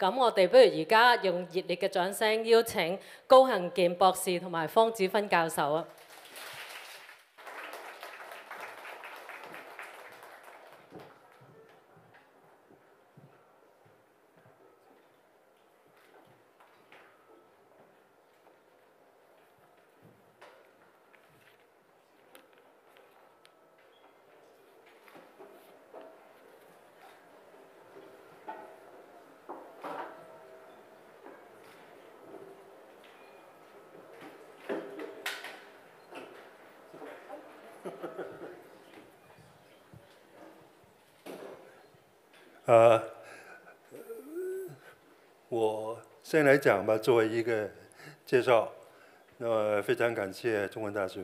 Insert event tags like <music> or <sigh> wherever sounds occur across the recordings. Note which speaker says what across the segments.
Speaker 1: 咁我哋不如而家用熱烈嘅掌聲邀請高行健博士同埋方子芬教授啊！
Speaker 2: 啊，我先来讲吧，作为一个介绍。那么非常感谢中文大学，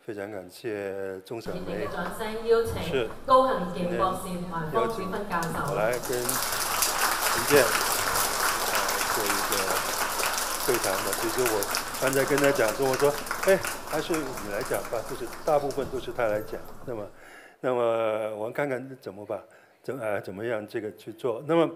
Speaker 2: 非常感谢钟小梅。
Speaker 1: 掌声邀请高行健博士同埋方子芬教授。
Speaker 2: 来跟陈建啊做一个会谈的。其实我刚才跟他讲说，我说，哎，还是。你来讲吧，就是。大部分都是。他来讲。那么，那么我们看看怎么吧。怎呃怎么样这个去做？那么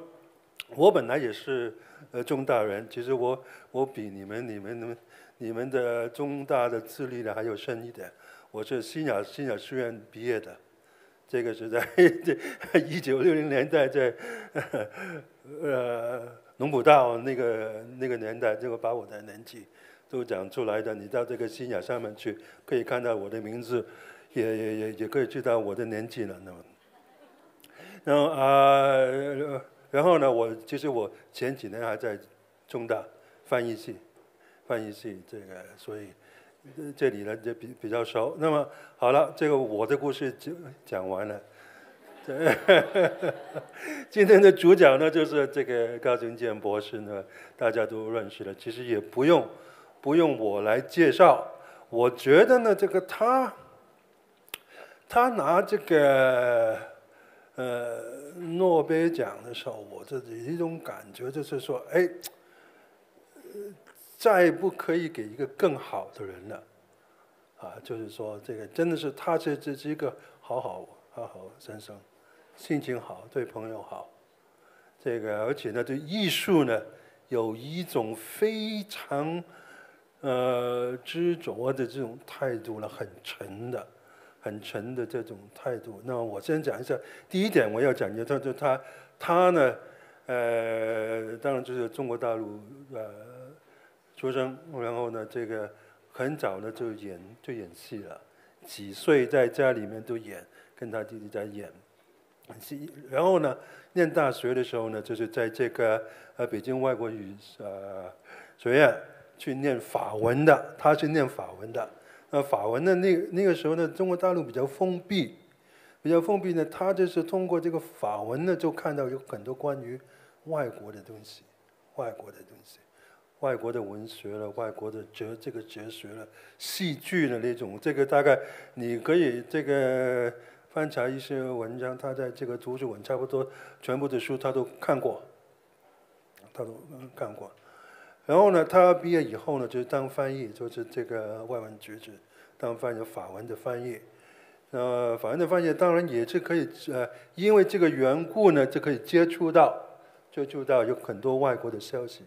Speaker 2: 我本来也是呃中大人，其实我我比你们你们你们你们的中大的资历呢还要深一点。我是新雅新雅书院毕业的，这个是在这 <laughs> 一九六零年代在 <laughs> 呃龙浦道那个那个年代，就把我的年纪都讲出来的。你到这个新雅上面去，可以看到我的名字，也也也也可以知道我的年纪了。那么。然后啊，然后呢，我其实我前几年还在中大翻译系，翻译系这个，所以这里呢就比比较熟。那么好了，这个我的故事就讲完了。<laughs> 今天的主角呢就是这个高行健博士呢，大家都认识了，其实也不用不用我来介绍。我觉得呢，这个他他拿这个。呃，诺贝尔奖的时候，我这一种感觉就是说，哎，再不可以给一个更好的人了，啊，就是说这个真的是他这这是一个好好好好先生，心情好，对朋友好，这个而且呢，对艺术呢有一种非常呃执着的这种态度了，很沉的。很沉的这种态度。那我先讲一下，第一点我要讲的，他就他他呢，呃，当然就是中国大陆呃出生，然后呢，这个很早呢就演就演戏了，几岁在家里面都演，跟他弟弟在演戏。然后呢，念大学的时候呢，就是在这个呃北京外国语呃学院去念法文的，他是念法文的。那法文呢？那那个时候呢，中国大陆比较封闭，比较封闭呢，他就是通过这个法文呢，就看到有很多关于外国的东西，外国的东西，外国的文学了，外国的哲这个哲学了，戏剧的那种，这个大概你可以这个翻查一些文章，他在这个图书馆差不多全部的书他都看过，他都看过。然后呢，他毕业以后呢，就是当翻译，就是这个外文举止，当翻译法文的翻译。呃，法文的翻译当然也是可以，呃，因为这个缘故呢，就可以接触到，接触到有很多外国的消息，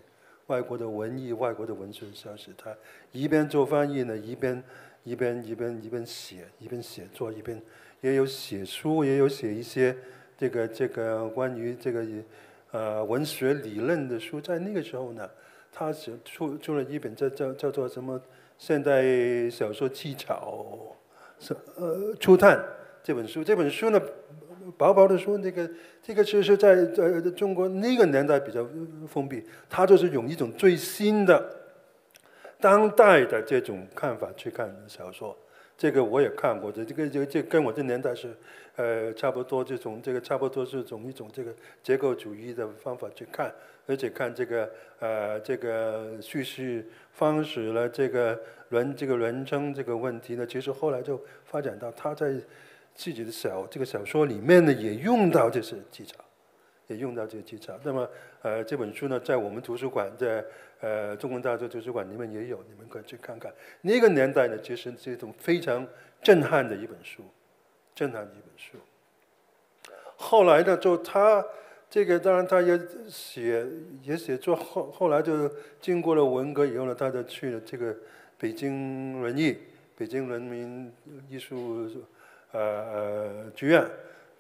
Speaker 2: 外国的文艺、外国的文学消息。他一边做翻译呢，一边一边一边一边写，一边写作，一边也有写书，也有写一些这个这个关于这个呃文学理论的书。在那个时候呢。他写出出了一本叫叫叫做什么现代小说技巧，是呃初探这本书。这本书呢，薄薄的书，那个这个其实在呃中国那个年代比较封闭，他就是用一种最新的当代的这种看法去看小说。这个我也看过，这这个这这跟我这年代是，呃，差不多，这种这个差不多是从一种这个结构主义的方法去看，而且看这个呃这个叙事方式了，这个人这个人称这个问题呢，其实后来就发展到他在自己的小这个小说里面呢，也用到这些技巧。也用到这个技巧。那么，呃，这本书呢，在我们图书馆，在呃中国大学图书馆里面也有，你们可以去看看。那个年代呢，其实是一种非常震撼的一本书，震撼的一本书。后来呢，就他这个当然他也写也写作，后后来就经过了文革以后呢，他就去了这个北京文艺，北京人民艺术呃剧院，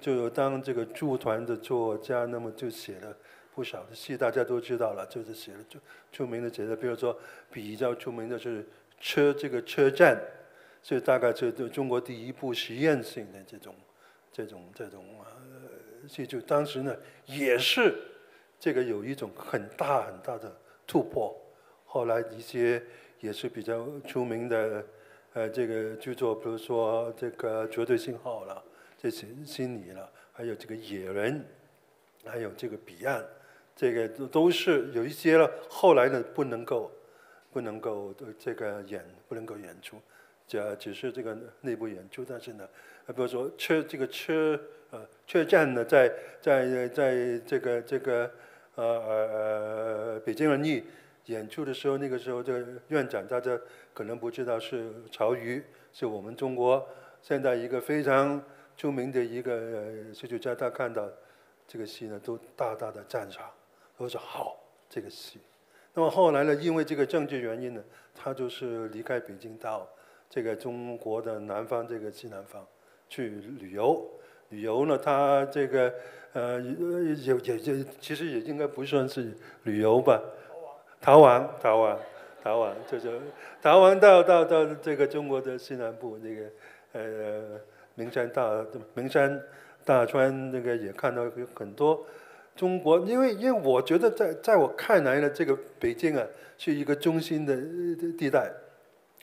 Speaker 2: 就当这个驻团的作家，那么就写了不少的戏，大家都知道了，就是写了就出名的写的，比如说比较出名的是车这个车站，这大概是中国第一部实验性的这种这种这种呃戏，就当时呢也是这个有一种很大很大的突破，后来一些也是比较出名的。呃，这个剧作，比如说这个《绝对信号》了，这些心理了，还有这个《野人》，还有这个《彼岸》，这个都都是有一些了。后来呢，不能够，不能够这个演，不能够演出，这只是这个内部演出。但是呢，比如说车这个车，呃，车站呢，在在在这个这个呃呃北京人艺。演出的时候，那个时候这个院长大家可能不知道是曹禺，是我们中国现在一个非常著名的一个戏剧家。他看到这个戏呢，都大大的赞赏，都说好这个戏。那么后来呢，因为这个政治原因呢，他就是离开北京到这个中国的南方这个西南方去旅游。旅游呢，他这个呃也也也其实也应该不算是旅游吧。逃亡，逃亡，逃亡，就是逃亡到到到这个中国的西南部那个呃名山大名山大川那个也看到有很多中国，因为因为我觉得在在我看来呢，这个北京啊是一个中心的地带，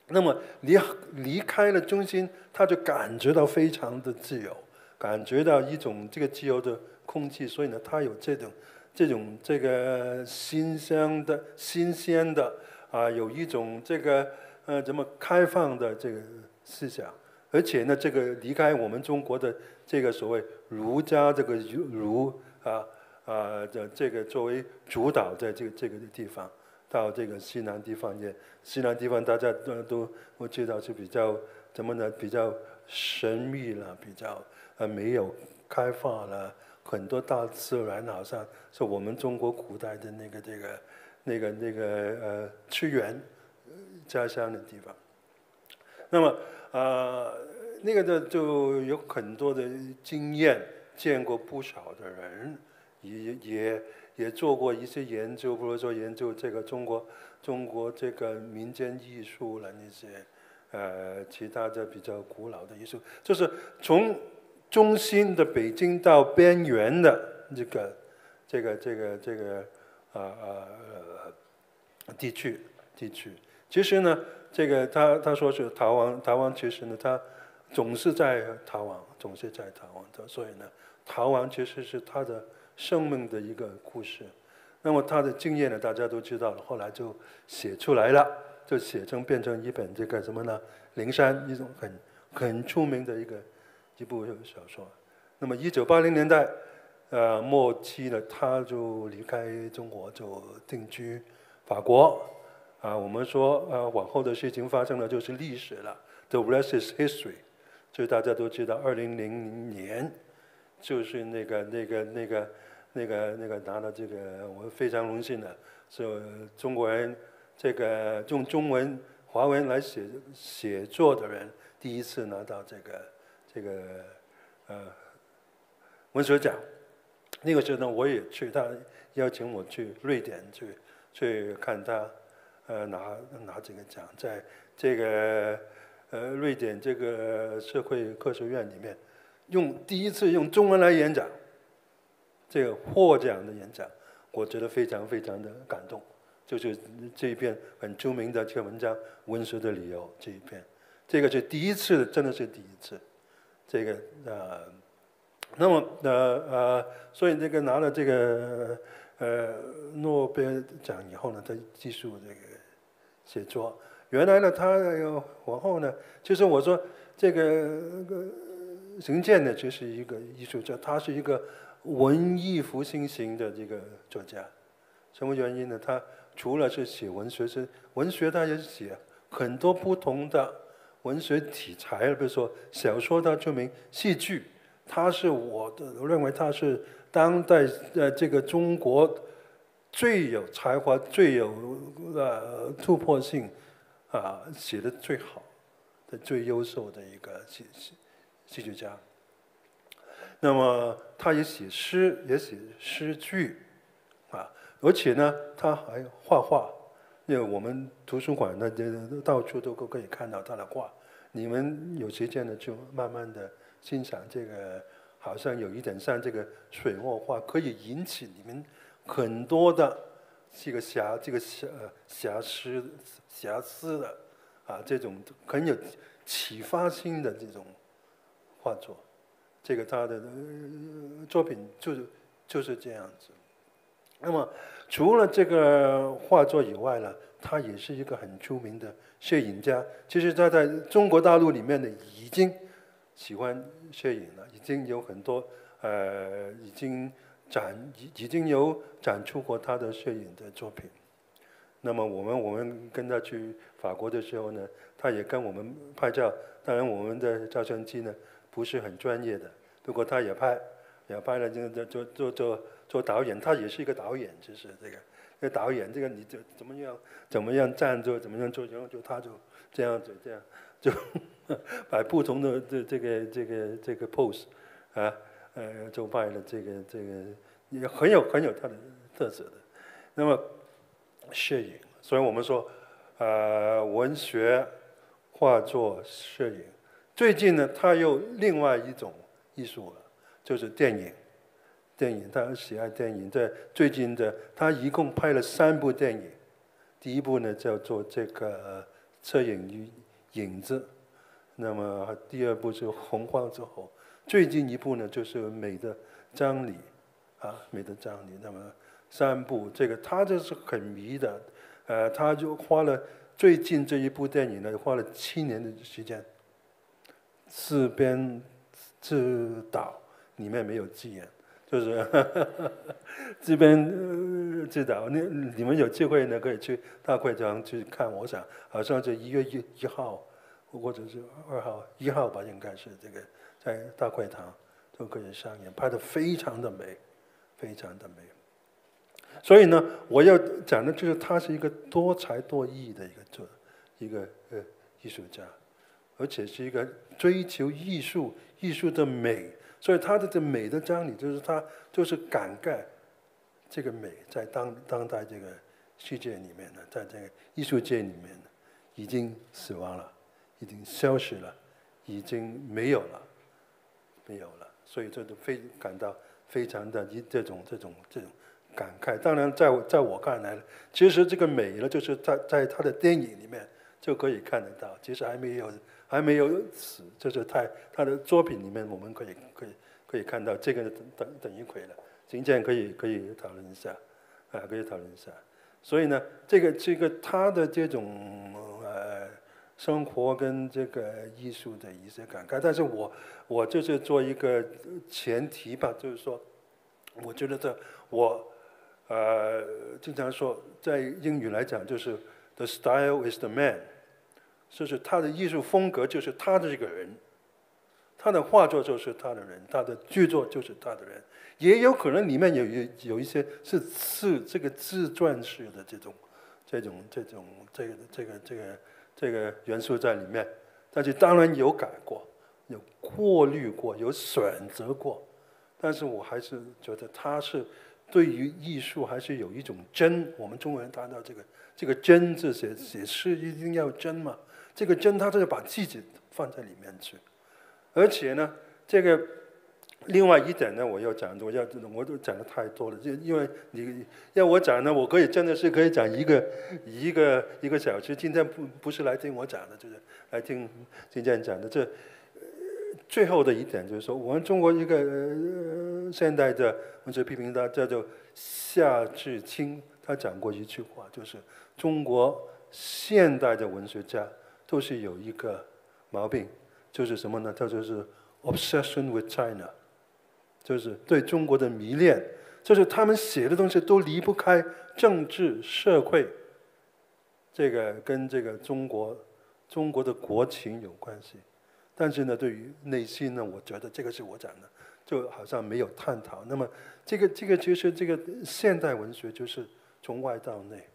Speaker 2: 那么离离开了中心，他就感觉到非常的自由，感觉到一种这个自由的空气，所以呢，他有这种。这种这个新鲜的、新鲜的啊，有一种这个呃怎么开放的这个思想，而且呢，这个离开我们中国的这个所谓儒家这个儒啊啊的这个作为主导在这个这个地方，到这个西南地方也西南地方大家都都我知道是比较怎么呢？比较神秘了，比较呃没有开放了。很多大自然好像是我们中国古代的那个这个那个那个呃屈原家乡的地方。那么呃那个的就有很多的经验，见过不少的人，也也也做过一些研究，比如说研究这个中国中国这个民间艺术了那些呃其他的比较古老的艺术，就是从。中心的北京到边缘的这个、这个、这个、这个呃呃地区地区，其实呢，这个他他说是逃亡逃亡，其实呢，他总是在逃亡，总是在逃亡的，所以呢，逃亡其实是他的生命的一个故事。那么他的经验呢，大家都知道了，后来就写出来了，就写成变成一本这个什么呢？灵山一种很很出名的一个。一部小说，那么一九八零年代，呃末期呢，他就离开中国，就定居法国。啊，我们说，呃，往后的事情发生了，就是历史了，the rest is history。所以大家都知道，二零零零年，就是那个那个那个那个那个拿到这个，我非常荣幸的，是中国人这个用中文、华文来写写作的人，第一次拿到这个。这个呃文学奖，那个时候呢，我也去，他邀请我去瑞典去去看他呃拿拿这个奖，在这个呃瑞典这个社会科学院里面，用第一次用中文来演讲，这个获奖的演讲，我觉得非常非常的感动，就是这一篇很著名的这篇文章《文学的理由》这一篇，这个是第一次，真的是第一次。这个呃，那么呃呃，所以这个拿了这个呃诺贝尔奖以后呢，他继续这个写作。原来呢，他往后呢，就是我说这个邢健呢，就是一个艺术家，他是一个文艺复兴型的这个作家。什么原因呢？他除了是写文学，是文学，他也写很多不同的。文学题材，比如说小说，他著名；戏剧，他是我的，我认为他是当代呃这个中国最有才华、最有呃突破性啊写的最好的、最优秀的一个戏戏戏剧家。那么他也写诗，也写诗句，啊，而且呢，他还画画。因为我们图书馆那这到处都可以看到他的画。你们有时间呢，就慢慢的欣赏这个，好像有一点像这个水墨画，可以引起你们很多的这个瑕这个瑕瑕疵瑕疵的啊，这种很有启发性的这种画作。这个他的作品就是就是这样子。那么除了这个画作以外呢，他也是一个很出名的摄影家。其实他在中国大陆里面呢，已经喜欢摄影了，已经有很多呃，已经展已已经有展出过他的摄影的作品。那么我们我们跟他去法国的时候呢，他也跟我们拍照。当然我们的照相机呢不是很专业的，不过他也拍，也拍了就做做做做导演，他也是一个导演，就是这个。那导演，这个你就怎么样怎么样站着，怎么样做，然后就他就这样子这样，就 <laughs> 摆不同的这这个这个这个 pose，啊，呃，就拍了这个这个也很有很有他的特色的。那么摄影，所以我们说，呃，文学、画作、摄影，最近呢，他又另外一种艺术了，就是电影。电影，他喜爱电影。在最近的，他一共拍了三部电影。第一部呢叫做这个《侧影与影子》，那么第二部是《洪荒之后》，最近一部呢就是《美的张力》，啊，《美的张力》。那么三部，这个他这是很迷的，呃，他就花了最近这一部电影呢，花了七年的时间，自编自导，里面没有字眼。就是 <laughs> 这边自导，你你们有机会呢，可以去大会堂去看。我想好像是一月一一号，或者是二号一号吧，应该是这个在大会堂都可以上演，拍的非常的美，非常的美。所以呢，我要讲的就是他是一个多才多艺的一个作一个呃艺术家，而且是一个追求艺术艺术的美。所以他的这美的张力，就是他就是感慨这个美在当当代这个世界里面呢，在这个艺术界里面呢，已经死亡了，已经消失了，已经没有了，没有了。所以这都非感到非常的一这种这种这种感慨。当然，在我在我看来，其实这个美呢，就是在在他的电影里面就可以看得到，其实还没有。还没有死，就是他他的作品里面，我们可以可以可以看到这个等等等一回了，今天可以可以讨论一下，啊，可以讨论一下。所以呢，这个这个他的这种呃生活跟这个艺术的一些感慨，但是我我就是做一个前提吧，就是说，我觉得这我呃经常说，在英语来讲就是 the style is the man。就是他的艺术风格，就是他的这个人，他的画作就是他的人，他的剧作就是他的人，也有可能里面有有有一些是自这个自传式的这种这种这种这个这个这个这个元素在里面，但是当然有改过，有过滤过，有选择过，但是我还是觉得他是对于艺术还是有一种真，我们中国人谈到这个这个真字写写诗一定要真嘛。这个真，他就是把自己放在里面去，而且呢，这个另外一点呢，我要讲，我要我都讲的太多了，就因为你要我讲呢，我可以真的是可以讲一个一个一个小时。今天不不是来听我讲的，就是来听今天讲的。这最后的一点就是说，我们中国一个现代的文学批评家叫做夏志清，他讲过一句话，就是中国现代的文学家。都是有一个毛病，就是什么呢？他就是 obsession with China，就是对中国的迷恋，就是他们写的东西都离不开政治社会，这个跟这个中国中国的国情有关系。但是呢，对于内心呢，我觉得这个是我讲的，就好像没有探讨。那么这个这个其实这个现代文学就是从外到内，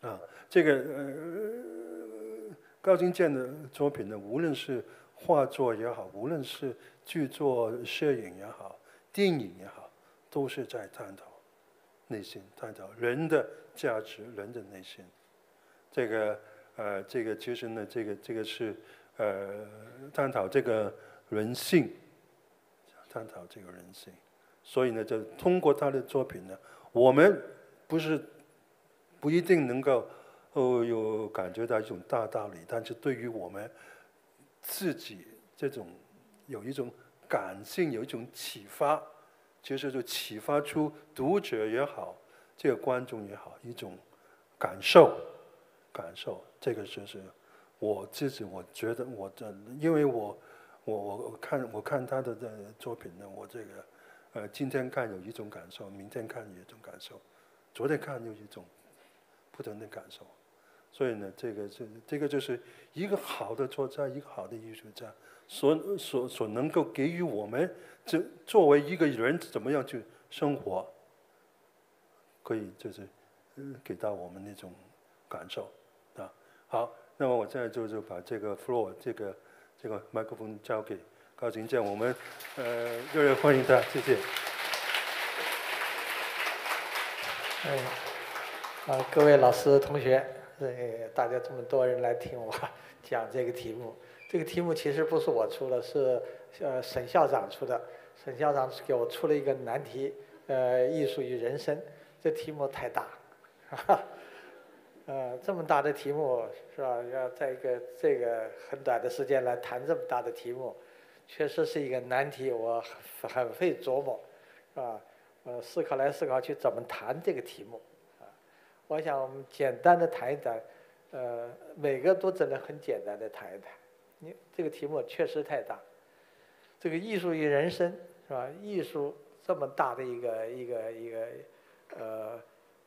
Speaker 2: 啊，这个呃高精健的作品呢，无论是画作也好，无论是剧作、摄影也好，电影也好，都是在探讨内心，探讨人的价值、人的内心。这个呃，这个其实呢，这个这个是呃，探讨这个人性，探讨这个人性。所以呢，就通过他的作品呢，我们不是不一定能够哦有感觉到一种大道理，但是对于我们自己这种有一种感性，有一种启发，其实就启发出读者也好，这个观众也好一种感受。感受这个就是我自己，我觉得我的，因为我我我看我看他的的作品呢，我这个呃今天看有一种感受，明天看有一种感受，昨天看又一种不同的感受，所以呢，这个是这个就是一个好的作家，一个好的艺术家所所所能够给予我们这作为一个人怎么样去生活，可以就是给到我们那种感受。啊好，那么我现在就就把这个 floor 这个这个麦克风交给高金健，我们呃热烈欢迎他，谢谢。
Speaker 3: 哎，啊，各位老师同学，呃，大家这么多人来听我讲这个题目，这个题目其实不是我出的，是呃沈校长出的，沈校长给我出了一个难题，呃，艺术与人生，这题目太大，哈哈。呃，这么大的题目是吧？要在一个这个很短的时间来谈这么大的题目，确实是一个难题，我很费琢磨，是吧？呃，思考来思考去怎么谈这个题目，啊，我想我们简单的谈一谈，呃，每个都只能很简单的谈一谈，你这个题目确实太大，这个艺术与人生是吧？艺术这么大的一个一个一个，呃。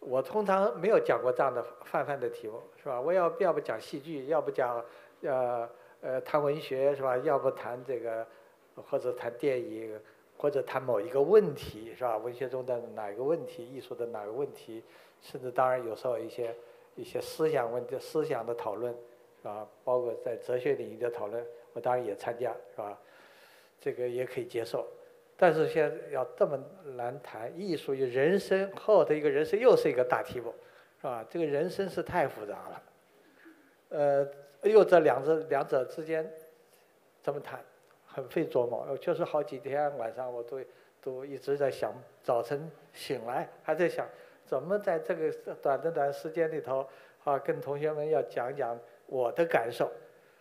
Speaker 3: 我通常没有讲过这样的泛泛的题目，是吧？我要要不讲戏剧，要不讲，呃呃谈文学，是吧？要不谈这个，或者谈电影，或者谈某一个问题，是吧？文学中的哪一个问题，艺术的哪个问题，甚至当然有时候一些一些思想问题、思想的讨论，是吧？包括在哲学领域的讨论，我当然也参加，是吧？这个也可以接受。但是现在要这么难谈艺术与人生后的一个人生又是一个大题目，是吧？这个人生是太复杂了，呃，又这两者两者之间怎么谈，很费琢磨。我确实好几天晚上我都都一直在想，早晨醒来还在想，怎么在这个短的短时间里头啊，跟同学们要讲讲我的感受。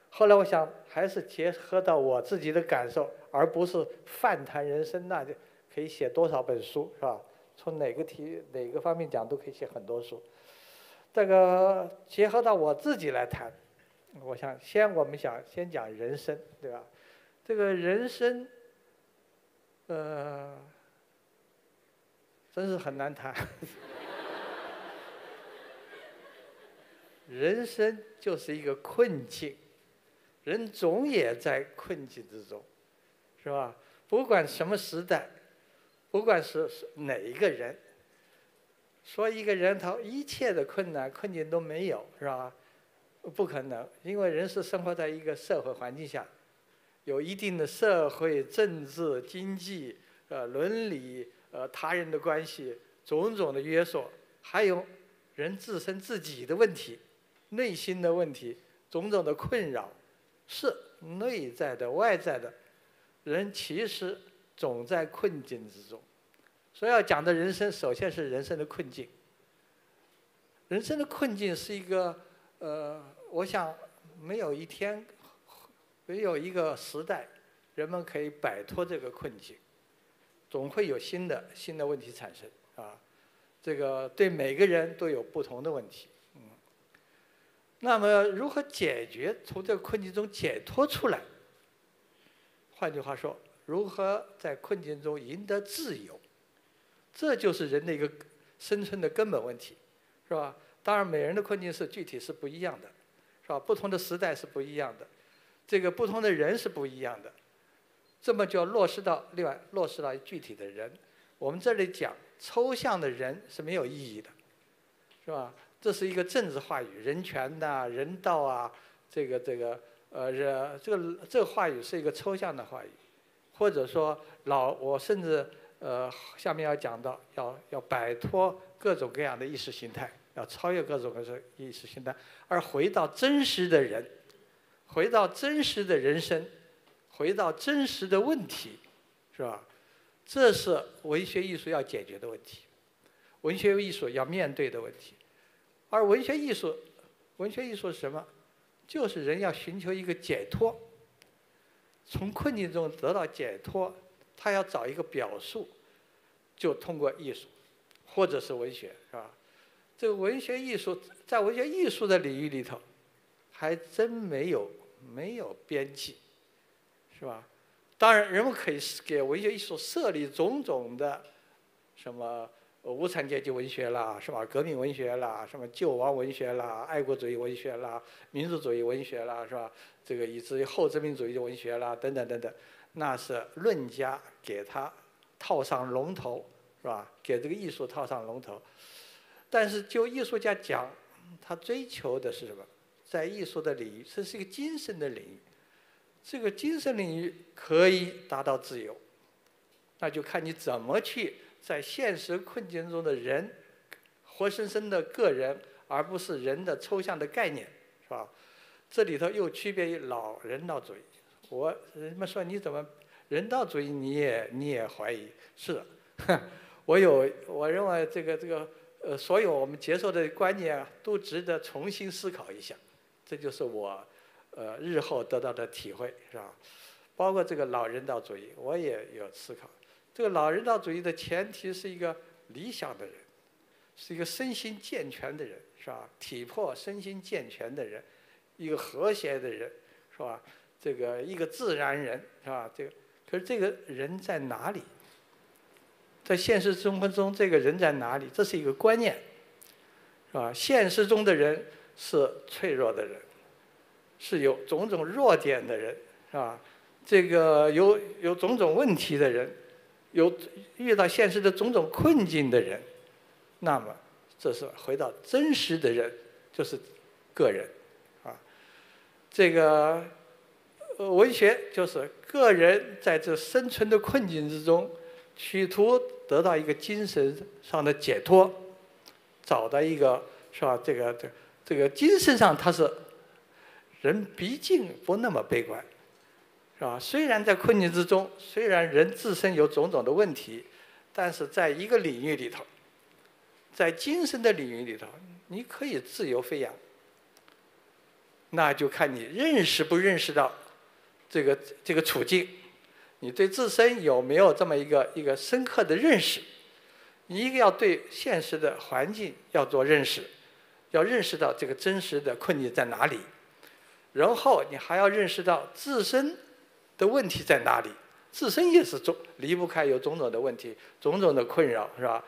Speaker 3: 后来我想，还是结合到我自己的感受，而不是泛谈人生，那就可以写多少本书，是吧？从哪个题、哪个方面讲，都可以写很多书。这个结合到我自己来谈，我想先我们想先讲人生，对吧？这个人生，呃，真是很难谈。人生就是一个困境。人总也在困境之中，是吧？不管什么时代，不管是哪一个人，说一个人他一切的困难困境都没有，是吧？不可能，因为人是生活在一个社会环境下，有一定的社会、政治、经济、呃伦理、呃他人的关系种种的约束，还有人自身自己的问题、内心的问题、种种的困扰。是内在的、外在的，人其实总在困境之中。所以要讲的人生，首先是人生的困境。人生的困境是一个，呃，我想没有一天，没有一个时代，人们可以摆脱这个困境，总会有新的新的问题产生啊。这个对每个人都有不同的问题。那么，如何解决从这个困境中解脱出来？换句话说，如何在困境中赢得自由？这就是人的一个生存的根本问题，是吧？当然，每人的困境是具体是不一样的，是吧？不同的时代是不一样的，这个不同的人是不一样的。这么就要落实到另外落实到具体的人。我们这里讲抽象的人是没有意义的，是吧？这是一个政治话语，人权呐、人道啊，这个这个呃，这这个这个话语是一个抽象的话语，或者说老我甚至呃下面要讲到要要摆脱各种各样的意识形态，要超越各种各种意识形态，而回到真实的人，回到真实的人生，回到真实的问题，是吧？这是文学艺术要解决的问题，文学艺术要面对的问题。而文学艺术，文学艺术是什么？就是人要寻求一个解脱，从困境中得到解脱，他要找一个表述，就通过艺术，或者是文学，是吧？这个文学艺术在文学艺术的领域里头，还真没有没有边际，是吧？当然，人们可以给文学艺术设立种种的什么无产阶级文学啦，是吧？革命文学啦，什么救亡文学啦，爱国主义文学啦，民族主义文学啦，是吧？这个以至于后殖民主义的文学啦，等等等等，那是论家给他套上龙头，是吧？给这个艺术套上龙头。但是就艺术家讲，他追求的是什么？在艺术的领域，这是一个精神的领域。这个精神领域可以达到自由，那就看你怎么去在现实困境中的人，活生生的个人，而不是人的抽象的概念，是吧？这里头又区别于老人道主义。我人们说你怎么人道主义你也你也怀疑？是的，<laughs> 我有我认为这个这个呃，所有我们接受的观念啊，都值得重新思考一下。这就是我。呃，日后得到的体会是吧？包括这个老人道主义，我也有思考。这个老人道主义的前提是一个理想的人，是一个身心健全的人，是吧？体魄身心健全的人，一个和谐的人，是吧？这个一个自然人，是吧？这个，可是这个人在哪里？在现实生活中，这个人在哪里？这是一个观念，是吧？现实中的人是脆弱的人。是有种种弱点的人，是吧？这个有有种种问题的人，有遇到现实的种种困境的人，那么这是回到真实的人，就是个人，啊，这个文学就是个人在这生存的困境之中，企图得到一个精神上的解脱，找到一个是吧？这个这这个精神上他是。人毕竟不那么悲观，是吧？虽然在困境之中，虽然人自身有种种的问题，但是在一个领域里头，在精神的领域里头，你可以自由飞扬。那就看你认识不认识到这个这个处境，你对自身有没有这么一个一个深刻的认识？你一个要对现实的环境要做认识，要认识到这个真实的困境在哪里。然后你还要认识到自身的问题在哪里，自身也是种离不开有种种的问题、种种的困扰，是吧？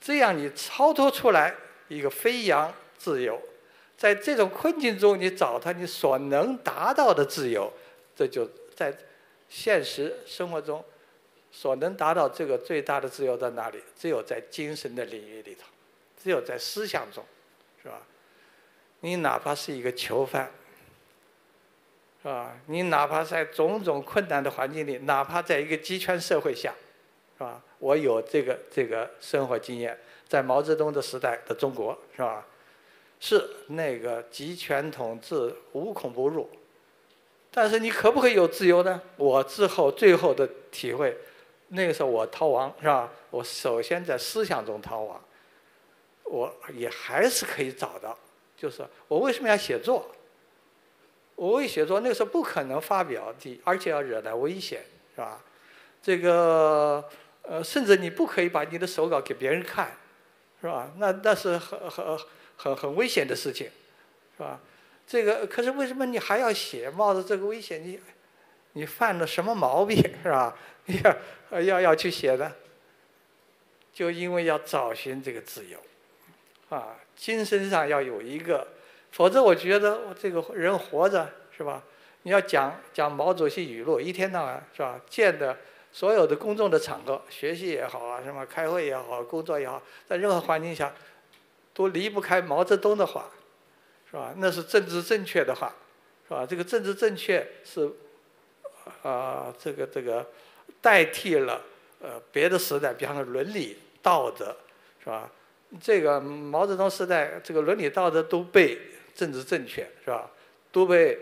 Speaker 3: 这样你超脱出来一个飞扬自由，在这种困境中你找到你所能达到的自由，这就在现实生活中所能达到这个最大的自由在哪里？只有在精神的领域里头，只有在思想中，是吧？你哪怕是一个囚犯。是吧？你哪怕在种种困难的环境里，哪怕在一个集权社会下，是吧？我有这个这个生活经验，在毛泽东的时代的中国，是吧？是那个集权统治无孔不入，但是你可不可以有自由呢？我之后最后的体会，那个时候我逃亡，是吧？我首先在思想中逃亡，我也还是可以找到，就是我为什么要写作？我为写作，那个时候不可能发表的，而且要惹来危险，是吧？这个呃，甚至你不可以把你的手稿给别人看，是吧？那那是很很很很危险的事情，是吧？这个可是为什么你还要写？冒着这个危险，你你犯了什么毛病，是吧？<laughs> 要要要去写的，就因为要找寻这个自由，啊，精神上要有一个。否则，我觉得这个人活着是吧？你要讲讲毛主席语录，一天到晚是吧？见的所有的公众的场合，学习也好啊，什么开会也好，工作也好，在任何环境下，都离不开毛泽东的话，是吧？那是政治正确的话，是吧？这个政治正确是，啊，这个这个代替了呃别的时代，比方说伦理道德，是吧？这个毛泽东时代，这个伦理道德都被政治正确，是吧？都被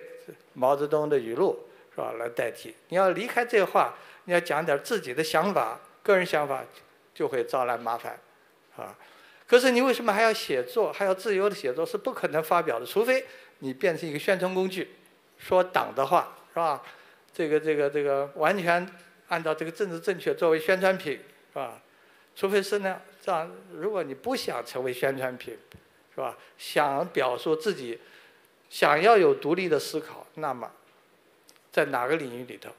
Speaker 3: 毛泽东的语录是吧来代替。你要离开这话，你要讲点自己的想法、个人想法，就会招来麻烦，啊。可是你为什么还要写作，还要自由的写作？是不可能发表的，除非你变成一个宣传工具，说党的话，是吧？这个这个这个完全按照这个政治正确作为宣传品，是吧？除非是那样，这样如果你不想成为宣传品，是吧？想表述自己。想要有独立的思考，那么在哪个领域里头，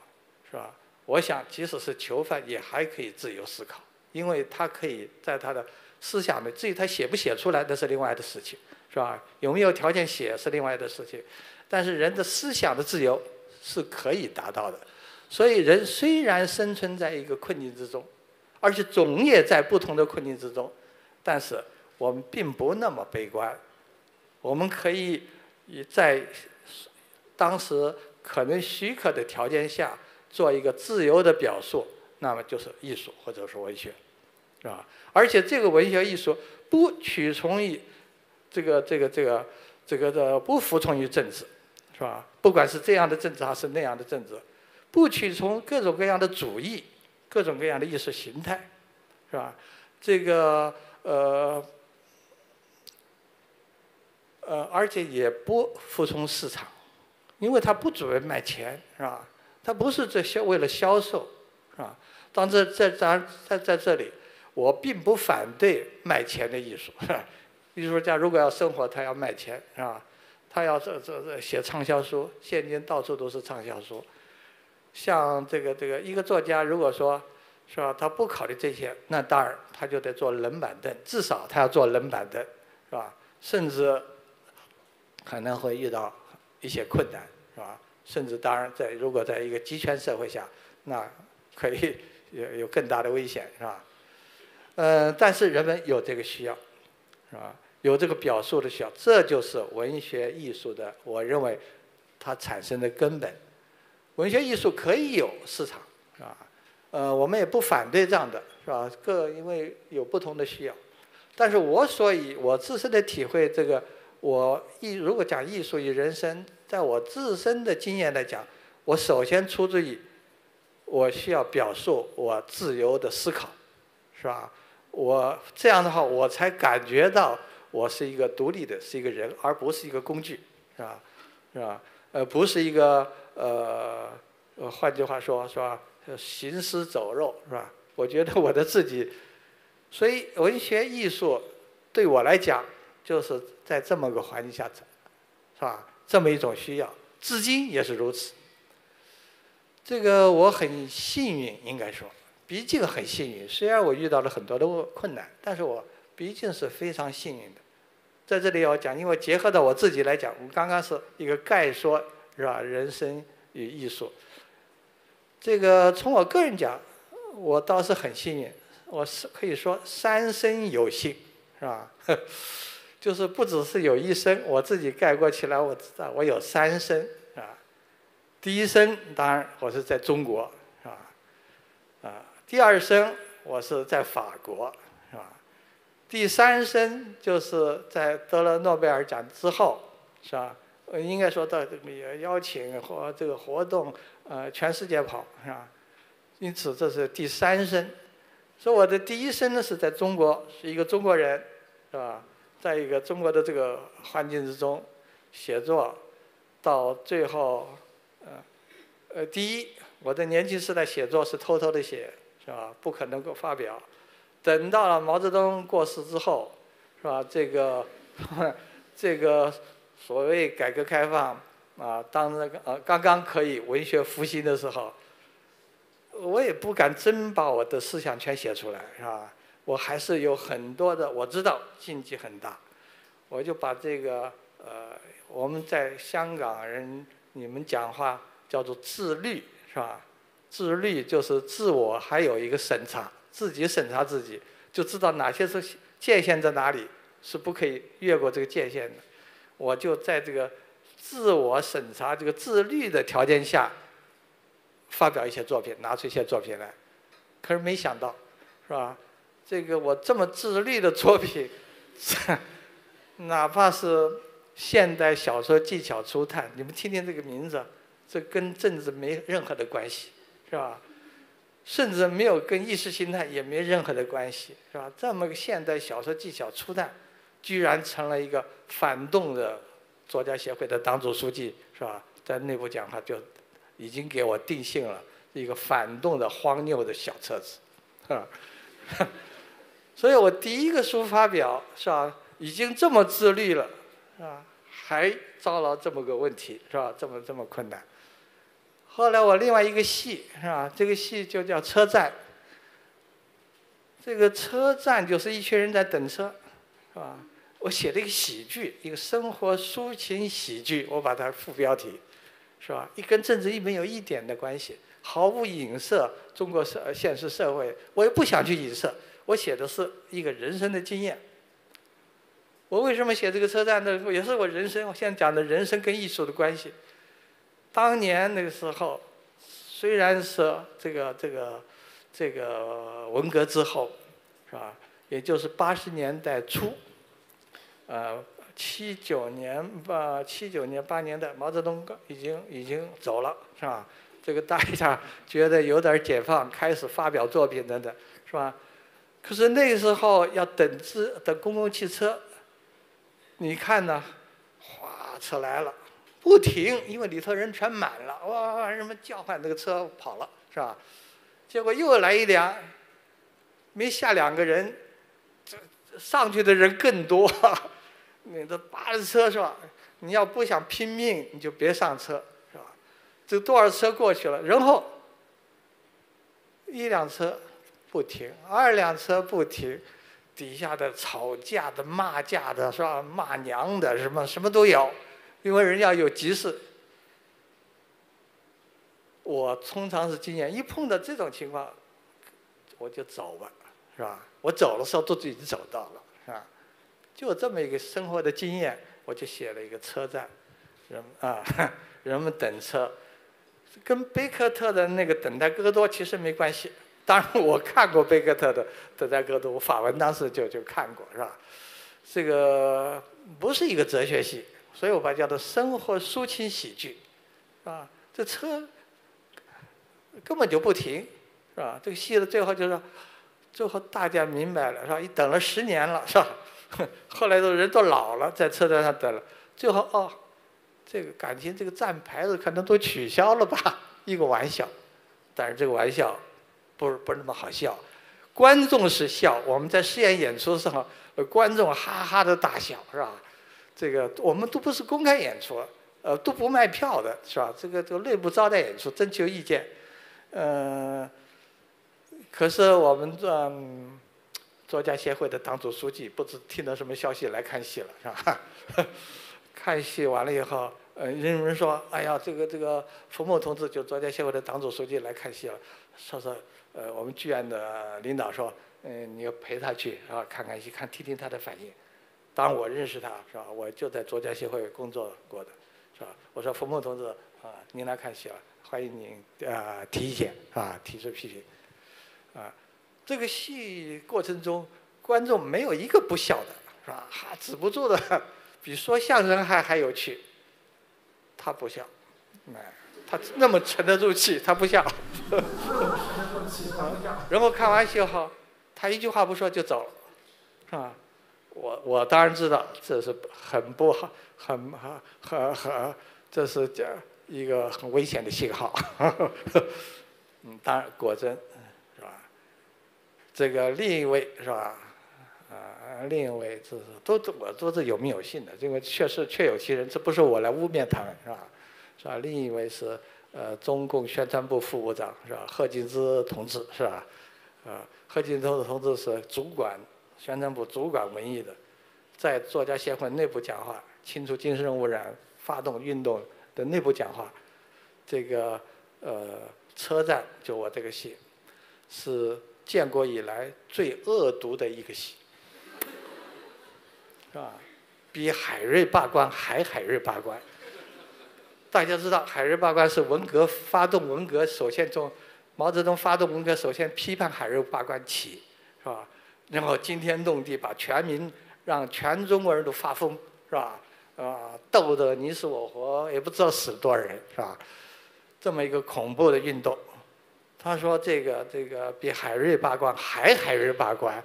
Speaker 3: 是吧？我想，即使是囚犯也还可以自由思考，因为他可以在他的思想里，至于他写不写出来，那是另外的事情，是吧？有没有条件写是另外的事情，但是人的思想的自由是可以达到的。所以，人虽然生存在一个困境之中，而且总也在不同的困境之中，但是我们并不那么悲观，我们可以。以在当时可能许可的条件下，做一个自由的表述，那么就是艺术或者是文学，是吧？而且这个文学艺术不屈从于这个这个这个这个的，不服从于政治，是吧？不管是这样的政治还是那样的政治，不屈从各种各样的主义，各种各样的意识形态，是吧？这个呃。呃，而且也不服从市场，因为他不准备卖钱，是吧？他不是这销为了销售，是吧？当这在咱在在这里，我并不反对卖钱的艺术。艺术家如果要生活，他要卖钱，是吧？他要这这这写畅销书，现今到处都是畅销书。像这个这个一个作家，如果说是吧，他不考虑这些，那当然他就得坐冷板凳，至少他要坐冷板凳，是吧？甚至。可能会遇到一些困难，是吧？甚至当然，在如果在一个集权社会下，那可以有有更大的危险，是吧？呃，但是人们有这个需要，是吧？有这个表述的需要，这就是文学艺术的，我认为它产生的根本。文学艺术可以有市场，是吧？呃，我们也不反对这样的，是吧？各因为有不同的需要，但是我所以我自身的体会，这个。我艺如果讲艺术与人生，在我自身的经验来讲，我首先出自于我需要表述我自由的思考，是吧？我这样的话，我才感觉到我是一个独立的，是一个人，而不是一个工具，是吧？是吧？呃，不是一个呃，换句话说，是吧？行尸走肉，是吧？我觉得我的自己，所以文学艺术对我来讲。就是在这么个环境下，是吧？这么一种需要，至今也是如此。这个我很幸运，应该说，毕竟很幸运。虽然我遇到了很多的困难，但是我毕竟是非常幸运的。在这里要讲，因为结合到我自己来讲，我刚刚是一个概说，是吧？人生与艺术。这个从我个人讲，我倒是很幸运，我是可以说三生有幸，是吧？<laughs> 就是不只是有一生，我自己概括起来，我知道我有三生啊。第一生当然我是在中国，是吧？啊，第二生我是在法国，是吧？第三生就是在得了诺贝尔奖之后，是吧？应该说到这个邀请和这个活动，呃，全世界跑，是吧？因此这是第三生。所以我的第一生呢是在中国，是一个中国人，是吧？在一个中国的这个环境之中写作，到最后，呃，呃，第一，我的年轻时代写作是偷偷的写，是吧？不可能够发表。等到了毛泽东过世之后，是吧？这个，<laughs> 这个所谓改革开放啊，当那个呃刚刚可以文学复兴的时候，我也不敢真把我的思想全写出来，是吧？我还是有很多的，我知道禁忌很大，我就把这个呃，我们在香港人你们讲话叫做自律，是吧？自律就是自我还有一个审查，自己审查自己，就知道哪些是界限在哪里，是不可以越过这个界限的。我就在这个自我审查、这个自律的条件下，发表一些作品，拿出一些作品来。可是没想到，是吧？这个我这么自律的作品，<laughs> 哪怕是现代小说技巧初探，你们听听这个名字，这跟政治没任何的关系，是吧？甚至没有跟意识形态也没任何的关系，是吧？这么个现代小说技巧初探，居然成了一个反动的作家协会的党组书记，是吧？在内部讲话就已经给我定性了一个反动的荒谬的小册子，啊。所以我第一个书发表是吧，已经这么自律了，是吧？还遭了这么个问题，是吧？这么这么困难。后来我另外一个戏是吧，这个戏就叫《车站》。这个车站就是一群人在等车，是吧？我写了一个喜剧，一个生活抒情喜剧，我把它副标题，是吧？一跟政治一没有一点的关系，毫无影射中国社现实社会，我也不想去影射。我写的是一个人生的经验。我为什么写这个车站呢？也是我人生，我现在讲的人生跟艺术的关系。当年那个时候，虽然是这个这个这个文革之后，是吧？也就是八十年代初，呃，七九年吧，七九年八年的毛泽东已经已经走了，是吧？这个大家 <laughs> 觉得有点解放，开始发表作品等等，是吧？可是那时候要等自等公共汽车，你看呢，哗车来了，不停，因为里头人全满了，哇哇哇，人们叫唤那个车跑了，是吧？结果又来一辆，没下两个人，这上去的人更多，你这扒着车是吧？你要不想拼命，你就别上车，是吧？这多少车过去了，然后一辆车。不停，二辆车不停，底下的吵架的、骂架的，是吧？骂娘的，什么什么都有，因为人家有急事。我通常是经验，一碰到这种情况，我就走吧，是吧？我走的时候都已经走到了，是吧？就这么一个生活的经验，我就写了一个车站，人啊，<laughs> 人们等车，跟贝克特的那个等待戈多其实没关系。<laughs> 当然，我看过贝克特的《德在戈多》我法文，当时就就看过，是吧？这个不是一个哲学系，所以我把它叫做生活抒情喜剧，啊，这车根本就不停，是吧？这个戏的最后就是，最后大家明白了，是吧？一等了十年了，是吧？<laughs> 后来都人都老了，在车站上等了，最后哦，这个感情这个站牌子可能都取消了吧？一个玩笑，但是这个玩笑。不是不是那么好笑，观众是笑。我们在试验演出的时候，观众哈哈的大笑，是吧？这个我们都不是公开演出，呃，都不卖票的，是吧？这个这个内部招待演出，征求意见。嗯，可是我们这作家协会的党组书记不知听到什么消息来看戏了，是吧？<laughs> 看戏完了以后，呃，人们说：“哎呀，这个这个冯某同志就作家协会的党组书记来看戏了。”说说。呃，我们剧院的领导说，嗯，你要陪他去啊，看看戏，看听听他的反应。当我认识他，是吧？我就在作家协会工作过的，是吧？我说冯梦同志啊，您来看戏了，欢迎您啊提意见啊，提出批评。啊，这个戏过程中，观众没有一个不笑的，是吧？哈，止不住的，比说相声还还有趣。他不笑，哎。他那么沉得住气，他不笑。然后看完信号，他一句话不说就走了，是吧？我我当然知道这是很不好，很很很很，这是讲一个很危险的信号。<laughs> 嗯，当然果真，是吧？这个另一位是吧？啊，另一位这是都都我都是有名有姓的，这个确实确有其人，这不是我来污蔑他们，是吧？是吧？另一位是呃中共宣传部副部长是吧？贺锦之同志是吧？啊，贺锦之同志是主管宣传部主管文艺的，在作家协会内部讲话，清除精神污染，发动运动，的内部讲话，这个呃车站就我这个戏，是建国以来最恶毒的一个戏，是吧？比海瑞罢官还海瑞罢官。大家知道，海瑞罢官是文革发动文革，首先从毛泽东发动文革，首先批判海瑞罢官起，是吧？然后惊天动地，把全民让全中国人都发疯，是吧？啊，斗得你死我活，也不知道死多少人，是吧？这么一个恐怖的运动。他说这个这个比海瑞罢官还海瑞罢官。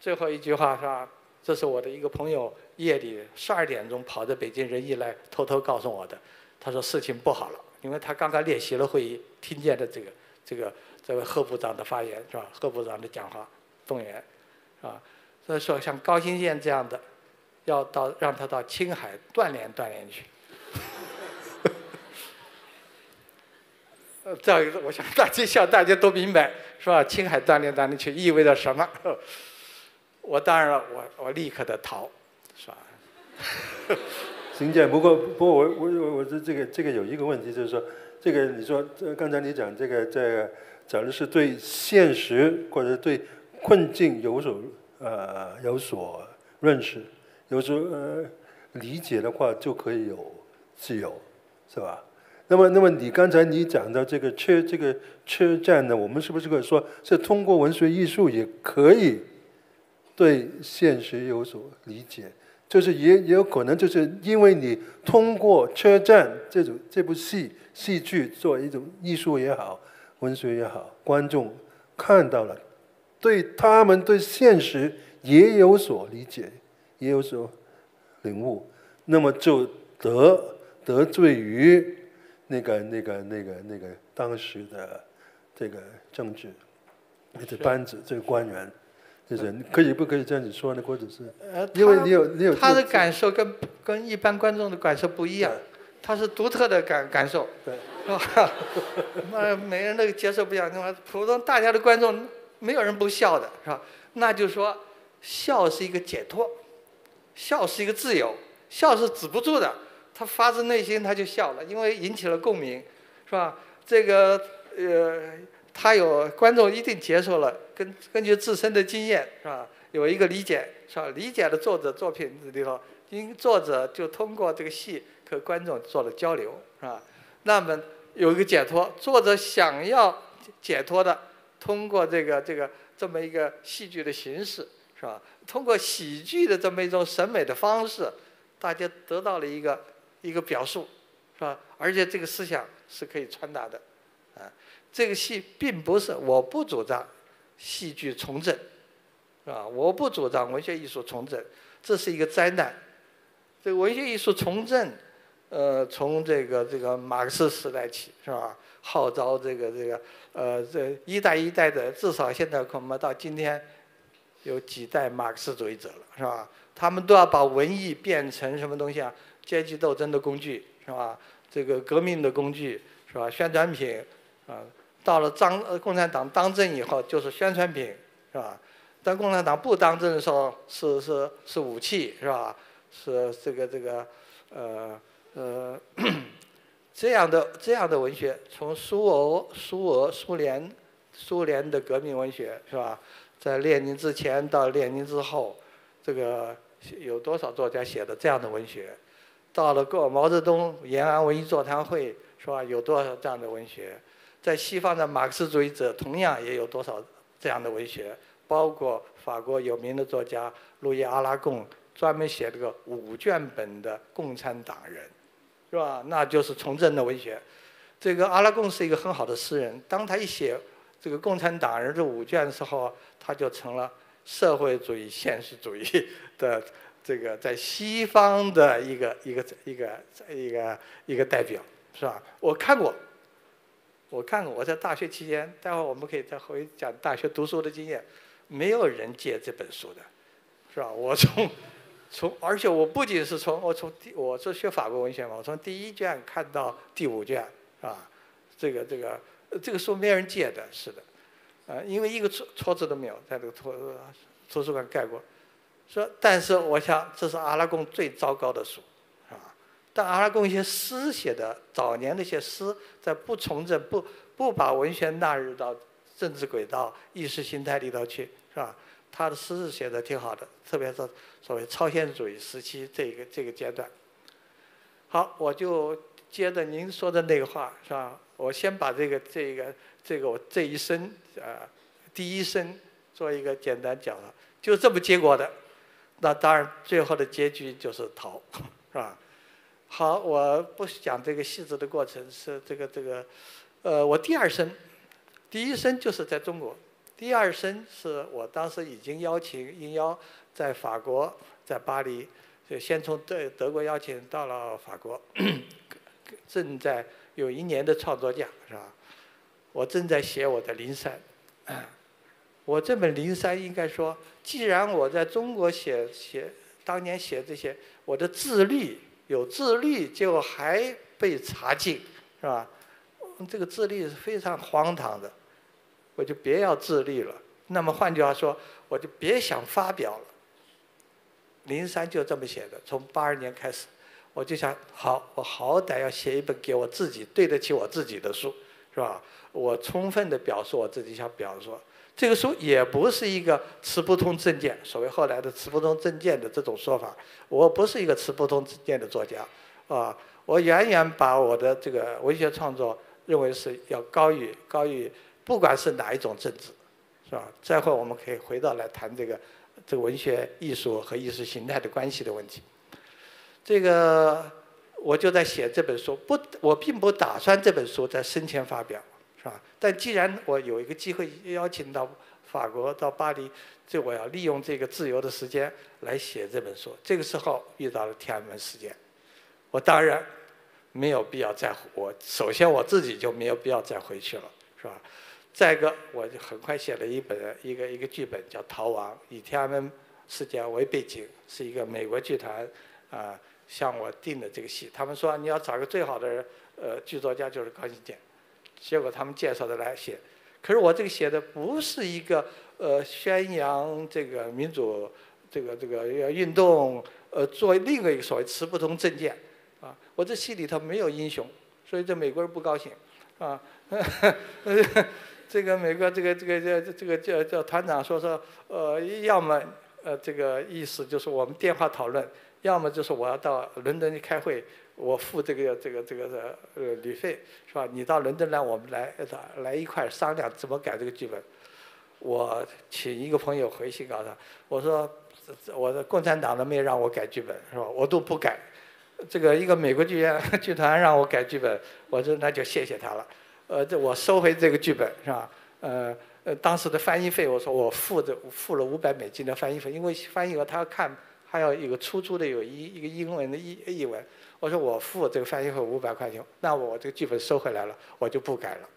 Speaker 3: 最后一句话是吧？这是我的一个朋友。夜里十二点钟跑到北京人艺来，偷偷告诉我的。他说事情不好了，因为他刚刚列席了会议，听见的这个这个这位贺部长的发言是吧？贺部长的讲话动员，啊，所以说像高新建这样的，要到让他到青海锻炼锻炼去。呃，<laughs> 这样一个，我想大家想大家都明白是吧？青海锻炼锻炼去意味着什么？<laughs> 我当然了，我我立刻的逃。<laughs>
Speaker 2: 行健，不过不过我我我我这这个这个有一个问题，就是说这个你说这刚才你讲这个这假如是对现实或者对困境有所呃有所认识，有所呃理解的话，就可以有自由，是吧？那么那么你刚才你讲到这个车这个车站呢，我们是不是可以说是通过文学艺术也可以对现实有所理解？就是也也有可能，就是因为你通过车站这种这部戏戏剧做一种艺术也好，文学也好，观众看到了，对他们对现实也有所理解，也有所领悟，那么就得得罪于那个那个那个那个当时的这个政治这班子这个官员。就是可以不可以这样子说呢？或者是，因为你有你有
Speaker 3: 他的感受跟跟一般观众的感受不一样，他是独特的感感受，是吧？<laughs> 那每人的接受不一样，那么普通大家的观众没有人不笑的，是吧？那就说笑是一个解脱，笑是一个自由，笑是止不住的，他发自内心他就笑了，因为引起了共鸣，是吧？这个呃。他有观众一定接受了，根根据自身的经验是吧？有一个理解是吧？理解了作者作品里头，因作者就通过这个戏和观众做了交流是吧？那么有一个解脱，作者想要解脱的，通过这个这个这么一个戏剧的形式是吧？通过喜剧的这么一种审美的方式，大家得到了一个一个表述是吧？而且这个思想是可以传达的。这个戏并不是，我不主张戏剧从政，是吧？我不主张文学艺术从政，这是一个灾难。这个文学艺术从政，呃，从这个这个马克思时代起，是吧？号召这个这个呃，这一代一代的，至少现在恐怕到今天有几代马克思主义者了，是吧？他们都要把文艺变成什么东西啊？阶级斗争的工具，是吧？这个革命的工具，是吧？宣传品，啊。到了当呃共产党当政以后，就是宣传品，是吧？当共产党不当政的时候，是是是武器，是吧？是这个这个，呃呃，这样的这样的文学，从苏俄苏俄苏联苏联的革命文学，是吧？在列宁之前到列宁之后，这个有多少作家写的这样的文学？到了过毛泽东延安文艺座谈会，是吧？有多少这样的文学？在西方的马克思主义者同样也有多少这样的文学，包括法国有名的作家路易阿拉贡专门写了个五卷本的《共产党人》，是吧？那就是从政的文学。这个阿拉贡是一个很好的诗人，当他一写这个《共产党人》这五卷的时候，他就成了社会主义现实主义的这个在西方的一个一个一个一个一个代表，是吧？我看过。我看过，我在大学期间，待会儿我们可以再回讲大学读书的经验，没有人借这本书的，是吧？我从从，而且我不仅是从我从第我是学法国文学嘛，我从第一卷看到第五卷，是吧？这个这个这个书没人借的，是的，啊，因为一个戳戳字都没有，在这个图图书馆盖过，说，但是我想这是阿拉贡最糟糕的书，但阿拉贡一些诗写的早年那些诗，在不从政、不不把文学纳入到政治轨道、意识形态里头去，是吧？他的诗是写的挺好的，特别是所谓超现实主义时期这个这个阶段。好，我就接着您说的那个话，是吧？我先把这个这个这个我这一生啊，第一生做一个简单讲了，就这么结果的。那当然，最后的结局就是逃，是吧？好，我不讲这个细致的过程，是这个这个，呃，我第二生，第一生就是在中国，第二生是我当时已经邀请应邀在法国，在巴黎，就先从德德国邀请到了法国，正在有一年的创作假，是吧？我正在写我的《灵山》，我这本《灵山》应该说，既然我在中国写写当年写这些，我的自律。有自律，结果还被查禁，是吧？这个自律是非常荒唐的，我就别要自律了。那么换句话说，我就别想发表了。零三就这么写的，从八二年开始，我就想，好，我好歹要写一本给我自己对得起我自己的书，是吧？我充分的表述我自己想表述。这个书也不是一个词不通正见，所谓后来的词不通正见的这种说法。我不是一个词不通正见的作家，啊，我远远把我的这个文学创作认为是要高于高于，不管是哪一种政治，是吧？再会我们可以回到来谈这个这个文学艺术和意识形态的关系的问题。这个我就在写这本书，不，我并不打算这本书在生前发表。是吧？但既然我有一个机会邀请到法国到巴黎，这我要利用这个自由的时间来写这本书。这个时候遇到了天安门事件，我当然没有必要再我首先我自己就没有必要再回去了，是吧？再一个，我就很快写了一本一个一个剧本叫《逃亡》，以天安门事件为背景，是一个美国剧团啊向我定的这个戏。他们说你要找个最好的人，呃，剧作家就是高行健。结果他们介绍的来写，可是我这个写的不是一个呃宣扬这个民主这个这个运动呃做另外一个所谓持不同政见啊，我这戏里头没有英雄，所以这美国人不高兴啊，<laughs> 这个美国这个这个这这个叫叫团长说说呃要么呃这个意思就是我们电话讨论，要么就是我要到伦敦去开会。我付这个这个这个的呃旅费是吧？你到伦敦来，我们来来一块商量怎么改这个剧本。我请一个朋友回信告诉他，我说我的共产党都没让我改剧本是吧？我都不改。这个一个美国剧院 <laughs> 剧团让我改剧本，我说那就谢谢他了。呃，这我收回这个剧本是吧？呃呃，当时的翻译费我说我付的付了五百美金的翻译费，因为翻译完他要看还要有个出租的有一一个英文的译译文。我说我付这个翻译费五百块钱，那我这个剧本收回来了，我就不改了。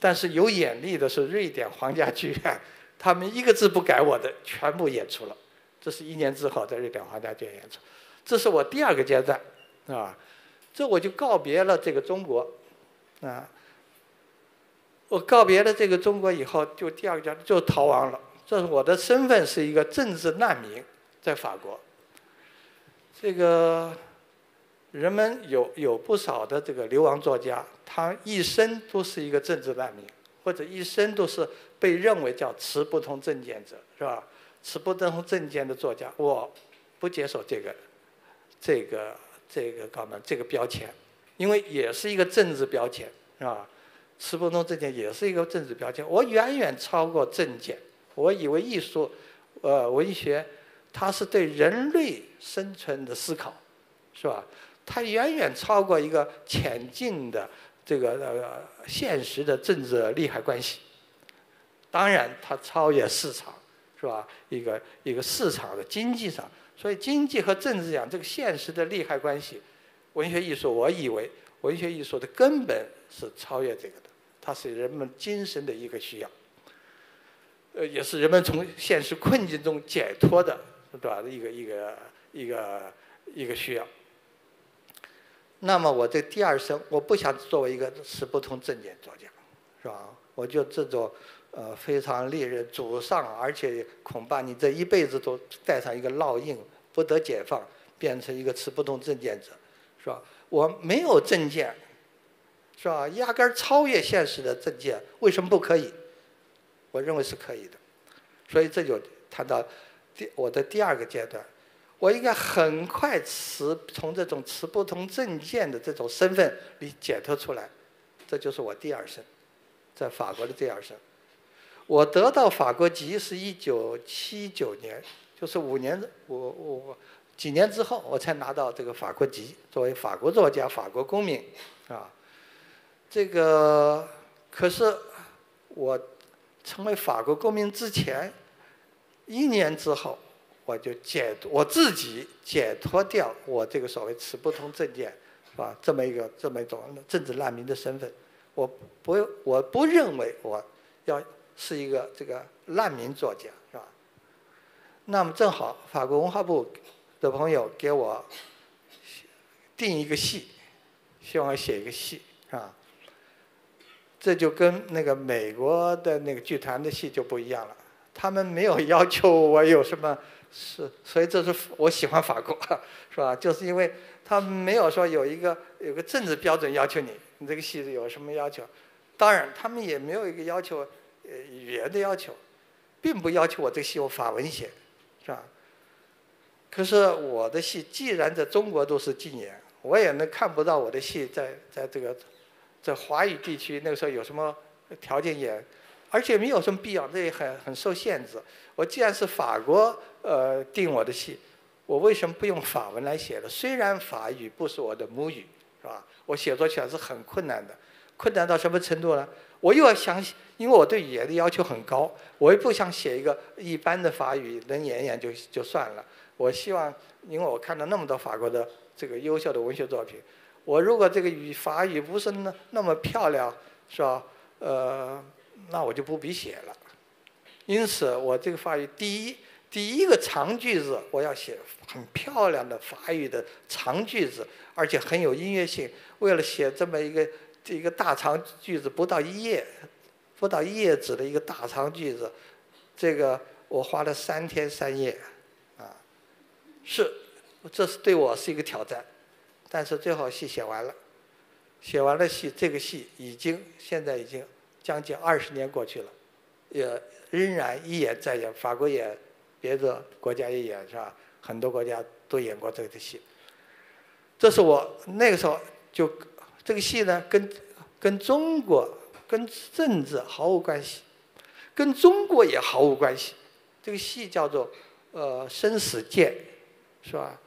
Speaker 3: 但是有眼力的是瑞典皇家剧院，他们一个字不改我的，全部演出了。这是一年之后在瑞典皇家剧院演出，这是我第二个阶段，啊，这我就告别了这个中国，啊，我告别了这个中国以后，就第二个阶段就逃亡了。这是我的身份是一个政治难民，在法国，这个。人们有有不少的这个流亡作家，他一生都是一个政治难民，或者一生都是被认为叫持不同政见者，是吧？持不同政见的作家，我不接受这个，这个这个搞嘛这个标签，因为也是一个政治标签，是吧？持不同政见也是一个政治标签，我远远超过政见。我以为艺术，呃，文学，它是对人类生存的思考，是吧？它远远超过一个浅近的这个呃现实的政治利害关系，当然它超越市场，是吧？一个一个市场的经济上，所以经济和政治讲这个现实的利害关系，文学艺术，我以为文学艺术的根本是超越这个的，它是人们精神的一个需要，呃，也是人们从现实困境中解脱的，对吧？一个一个一个一个需要。那么我这第二生，我不想作为一个持不同政见作家，是吧？我就这种呃非常令人沮丧，而且恐怕你这一辈子都带上一个烙印，不得解放，变成一个持不同政见者，是吧？我没有证件，是吧？压根儿超越现实的证件，为什么不可以？我认为是可以的，所以这就谈到第我的第二个阶段，我应该很快持从这种持不同证件的这种身份里解脱出来，这就是我第二生，在法国的第二生。我得到法国籍是一九七九年，就是五年，我我几年之后我才拿到这个法国籍，作为法国作家、法国公民，啊，这个可是我成为法国公民之前，一年之后我就解我自己解脱掉我这个所谓持不同证件，是吧？这么一个这么一种政治难民的身份，我不我不认为我要。是一个这个难民作家，是吧？那么正好法国文化部的朋友给我定一个戏，希望写一个戏，是吧，这就跟那个美国的那个剧团的戏就不一样了。他们没有要求我有什么是，所以这是我喜欢法国，<laughs> 是吧？就是因为他没有说有一个有个政治标准要求你，你这个戏有什么要求？当然，他们也没有一个要求。呃，语言的要求，并不要求我这个戏用法文写，是吧？可是我的戏既然在中国都是禁演，我也能看不到我的戏在在这个在华语地区那个时候有什么条件演，而且没有什么必要，这也很很受限制。我既然是法国呃定我的戏，我为什么不用法文来写呢？虽然法语不是我的母语，是吧？我写作起来是很困难的，困难到什么程度呢？我又要想，因为我对语言的要求很高，我又不想写一个一般的法语能演演就就算了。我希望，因为我看到那么多法国的这个优秀的文学作品，我如果这个语法语不是那那么漂亮，是吧？呃，那我就不必写了。因此，我这个法语第一第一个长句子，我要写很漂亮的法语的长句子，而且很有音乐性。为了写这么一个。这一个大长句子不到一页，不到一页纸的一个大长句子，这个我花了三天三夜，啊，是，这是对我是一个挑战，但是最后戏写完了，写完了戏，这个戏已经现在已经将近二十年过去了，也仍然一演再演，法国演，别的国家也演是吧？很多国家都演过这个戏，这是我那个时候就。这个戏呢，跟跟中国、跟政治毫无关系，跟中国也毫无关系。这个戏叫做呃《生死剑》，是吧？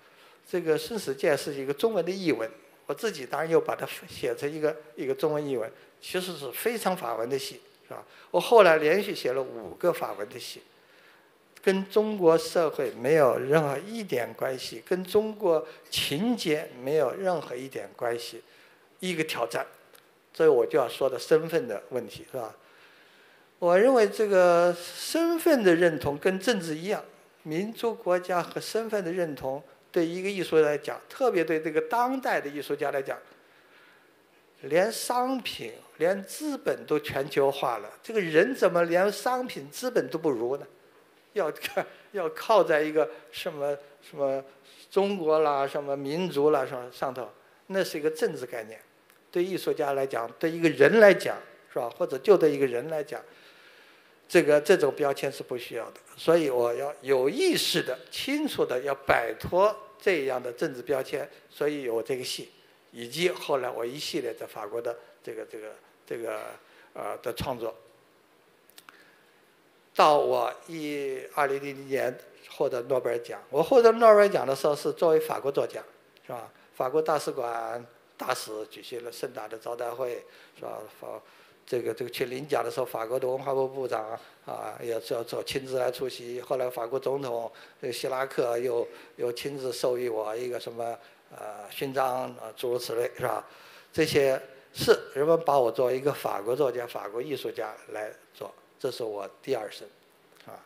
Speaker 3: 这个《生死剑》是一个中文的译文，我自己当然又把它写成一个一个中文译文，其实是非常法文的戏，是吧？我后来连续写了五个法文的戏，跟中国社会没有任何一点关系，跟中国情节没有任何一点关系。一个挑战，这我就要说的身份的问题，是吧？我认为这个身份的认同跟政治一样，民族国家和身份的认同，对一个艺术家来讲，特别对这个当代的艺术家来讲，连商品、连资本都全球化了，这个人怎么连商品、资本都不如呢？要看要靠在一个什么什么中国啦、什么民族啦上上头，那是一个政治概念。对艺术家来讲，对一个人来讲，是吧？或者就对一个人来讲，这个这种标签是不需要的。所以我要有意识的、清楚的要摆脱这样的政治标签。所以有这个戏，以及后来我一系列在法国的这个、这个、这个呃的创作。到我一二零零零年获得诺贝尔奖，我获得诺贝尔奖的时候是作为法国作家，是吧？法国大使馆。大使举行了盛大的招待会，是吧？法这个这个去领奖的时候，法国的文化部部长啊，也是要做亲自来出席。后来法国总统这个希拉克又又亲自授予我一个什么呃勋章啊，诸如此类，是吧？这些是人们把我作为一个法国作家、法国艺术家来做，这是我第二生，啊，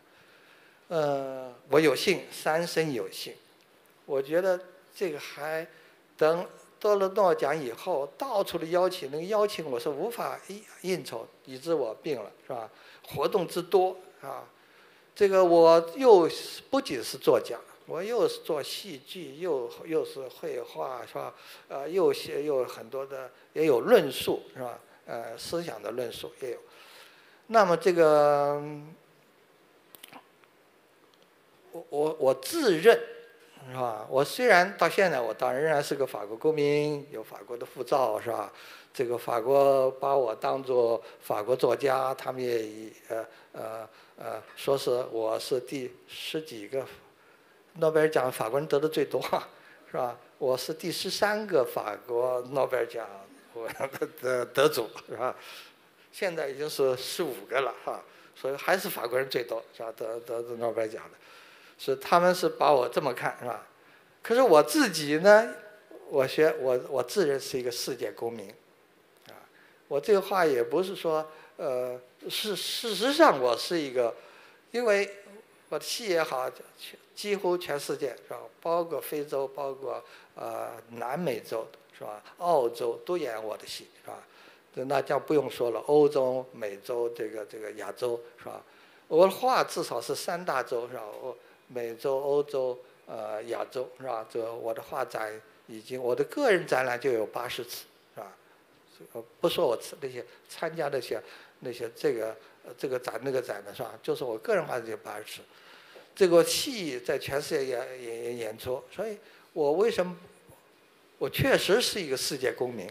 Speaker 3: 呃，我有幸三生有幸，我觉得这个还等。得了诺奖以后，到处的邀请，那个邀请我是无法应应酬，以致我病了，是吧？活动之多啊，这个我又不仅是作家，我又是做戏剧，又又是绘画，是吧？呃，又写又很多的，也有论述，是吧？呃，思想的论述也有。那么这个，我我我自认，是吧？我虽然到现在我当仍然是个法国公民，有法国的护照，是吧？这个法国把我当做法国作家，他们也以呃呃呃说是我是第十几个。诺贝尔奖法国人得的最多，<laughs> 是吧？我是第十三个法国诺贝尔奖我的得主，是吧？现在已经是十五个了，哈，所以还是法国人最多，是吧？得得诺贝尔奖的，是他们是把我这么看，是吧？可是我自己呢，我学我我自认是一个世界公民，啊，我这个话也不是说，呃，是事实上我是一个，因为我的戏也好。几乎全世界是吧？包括非洲，包括呃南美洲是吧？澳洲都演我的戏是吧？那将不用说了，欧洲、美洲这个这个亚洲是吧？我的画至少是三大洲是吧？我美洲、欧洲、呃亚洲是吧？这我的画展已经我的个人展览就有八十次是吧？不说我那些参加那些那些这个这个展那个展的是吧？就是我个人画就八十次。这个戏在全世界演演演出，所以我为什么我确实是一个世界公民，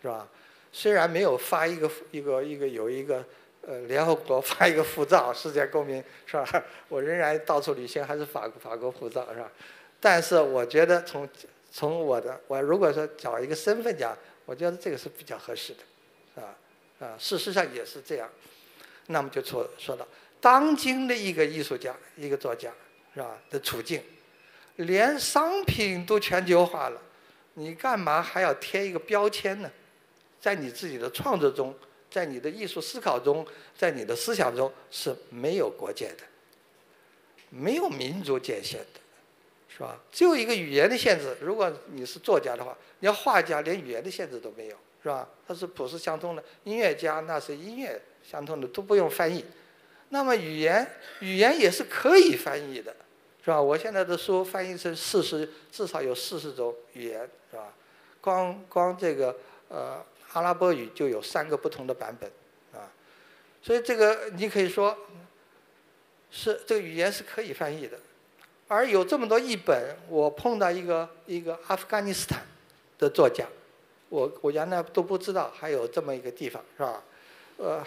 Speaker 3: 是吧？虽然没有发一个一个一个有一个呃联合国 <laughs> 发一个护照，世界公民是吧？我仍然到处旅行，还是法国法国护照是吧？但是我觉得从从我的我如果说找一个身份讲，我觉得这个是比较合适的，是吧？啊，事实上也是这样，那么就说说到。当今的一个艺术家、一个作家，是吧？的处境，连商品都全球化了，你干嘛还要贴一个标签呢？在你自己的创作中，在你的艺术思考中，在你的思想中是没有国界的，没有民族界限的，是吧？只有一个语言的限制。如果你是作家的话，你要画家，连语言的限制都没有，是吧？它是普世相通的。音乐家那是音乐相通的，都不用翻译。那么语言，语言也是可以翻译的，是吧？我现在的书翻译成四十，至少有四十种语言，是吧？光光这个呃阿拉伯语就有三个不同的版本，啊，所以这个你可以说，是这个语言是可以翻译的。而有这么多译本，我碰到一个一个阿富汗尼斯坦的作家，我我原来都不知道还有这么一个地方，是吧？呃。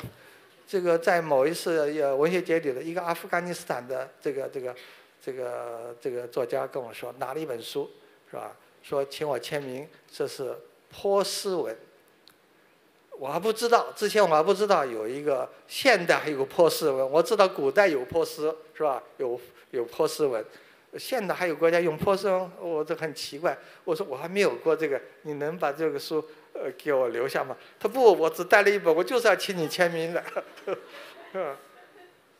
Speaker 3: 这个在某一次呃文学节里的一个阿富汗尼斯坦的这个这个这个这个作家跟我说拿了一本书是吧？说请我签名，这是波斯文。我还不知道，之前我还不知道有一个现代还有个波斯文，我知道古代有波斯是吧？有有波斯文，现代还有国家用波斯文，我这很奇怪。我说我还没有过这个，你能把这个书？呃，给我留下吗？他不，我只带了一本，我就是要请你签名的，是吧？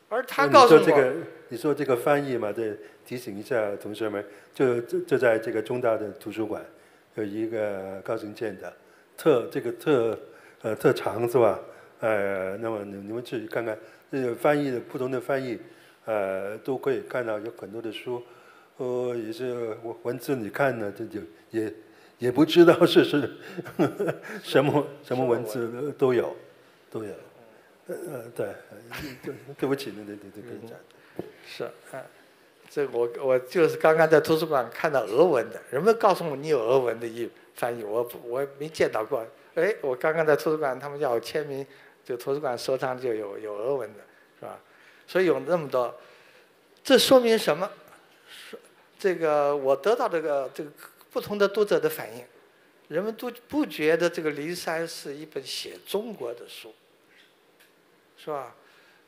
Speaker 3: 而他告诉我，
Speaker 2: 你说这个，你说这个翻译嘛？这提醒一下同学们，就就就在这个中大的图书馆，有一个高行健的特这个特呃特长是吧？呃，那么你你们去看看，这个翻译的不同的翻译，呃，都可以看到有很多的书，呃，也是文文字你看呢，这就也。也不知道是是 <laughs> 什么什么文字都有，都有，呃呃对，对对不起，对对对对，讲。
Speaker 3: 是，嗯，这我我就是刚刚在图书馆看到俄文的，人们告诉我你有俄文的译翻译，我我没见到过。哎，我刚刚在图书馆，他们叫我签名，就图书馆收藏就有有俄文的，是吧？所以有那么多，这说明什么？这个我得到这个这个。不同的读者的反应，人们都不觉得这个《灵山》是一本写中国的书，是吧？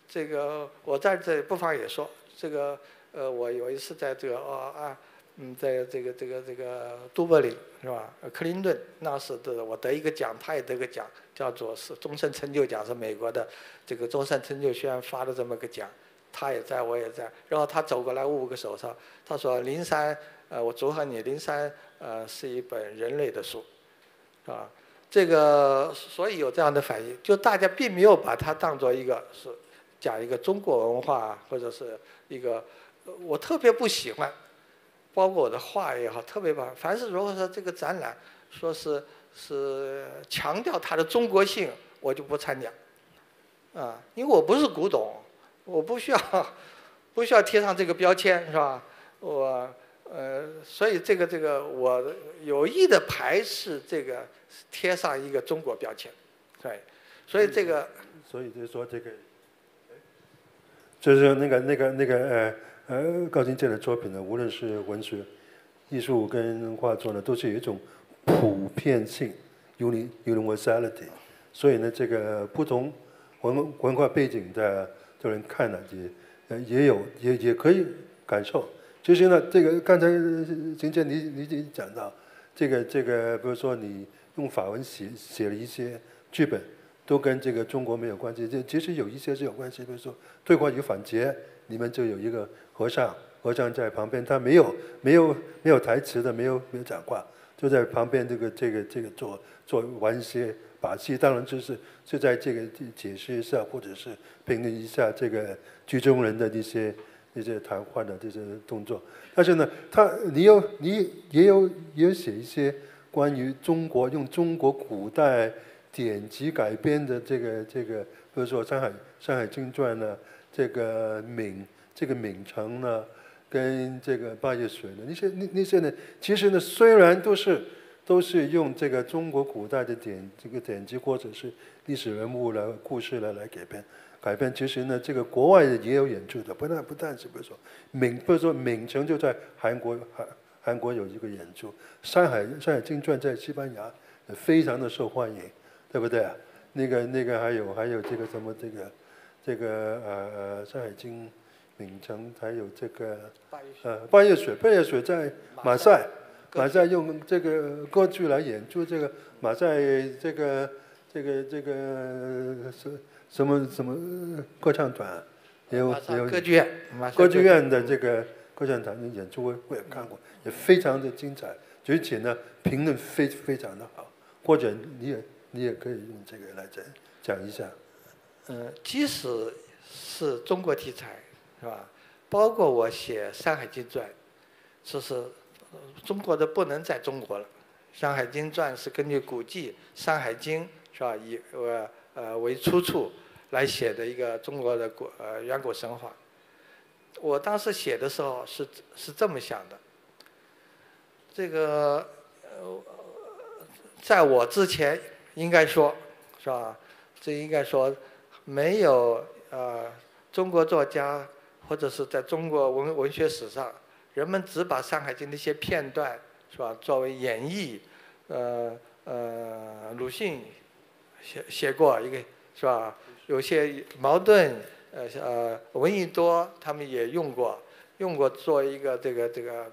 Speaker 3: 这个我在这不妨也说，这个呃，我有一次在这个哦啊，嗯，在这个这个这个都柏林是吧？克林顿那是的，我得一个奖，他也得个奖，叫做是终身成就奖，是美国的这个终身成就学院发的这么个奖，他也在，我也在，然后他走过来握个手，他他说灵山。呃，我祝贺你，《灵山》呃是一本人类的书，啊，这个所以有这样的反应，就大家并没有把它当做一个是讲一个中国文化或者是一个，我特别不喜欢，包括我的画也好，特别棒。凡是如果说这个展览说是是强调它的中国性，我就不参加。啊，因为我不是古董，我不需要不需要贴上这个标签，是吧？我呃，所以这个这个我有意的排斥这个贴上一个中国标签，对，所以这个
Speaker 2: 所以就是说这个，就是那个那个那个呃呃高金健的作品呢，无论是文学、艺术跟画作呢，都是有一种普遍性 （uni universality）。所以呢，这个不同文文化背景的的人看呢，也也有也也可以感受。其实呢，这个刚才金健你你你讲到这个这个，比如说你用法文写写了一些剧本。都跟这个中国没有关系，这其实有一些是有关系。比如说《对话与反诘》，里面就有一个和尚，和尚在旁边，他没有没有没有台词的，没有没有讲话，就在旁边这个这个这个做做玩一些把戏。当然就是是在这个解释一下，或者是评论一下这个剧中人的一些一些谈话的这些动作。但是呢，他你有你也有也有写一些关于中国用中国古代。典籍改编的这个这个，比如说《山海山海经传》呢，这个闽这个闽城呢，跟这个八月水呢，那些那那些呢，其实呢，虽然都是都是用这个中国古代的典这个典籍或者是历史人物来故事来来改编改编，其实呢，这个国外也有演出的，不但不但是比如说闽，比如说闽城就在韩国韩韩国有一个演出，《山海山海经传》在西班牙非常的受欢迎。对不对？那个那个还有还有这个什么这个这个呃呃《山海经》名城还有这个呃半夜水半夜水在马赛马赛用这个歌剧来演出这个马赛这个这个这个什什么什么歌唱团也有也有
Speaker 3: 歌剧院
Speaker 2: 歌剧院的这个歌唱团的演出我我也看过也非常的精彩而且呢评论非非常的好或者你也。你也可以用这个来讲讲一下。
Speaker 3: 嗯，即使是中国题材，是吧？包括我写《山海经传》，说是中国的不能在中国了，《山海经传》是根据古籍《山海经》是吧？以呃呃为出处来写的一个中国的古呃远古神话。我当时写的时候是是这么想的。这个呃，在我之前。应该说，是吧？这应该说，没有呃，中国作家或者是在中国文文学史上，人们只把《山海经》的一些片段，是吧？作为演绎，呃呃，鲁迅写写过一个，是吧？有些矛盾，呃呃，闻一多他们也用过，用过做一个这个这个，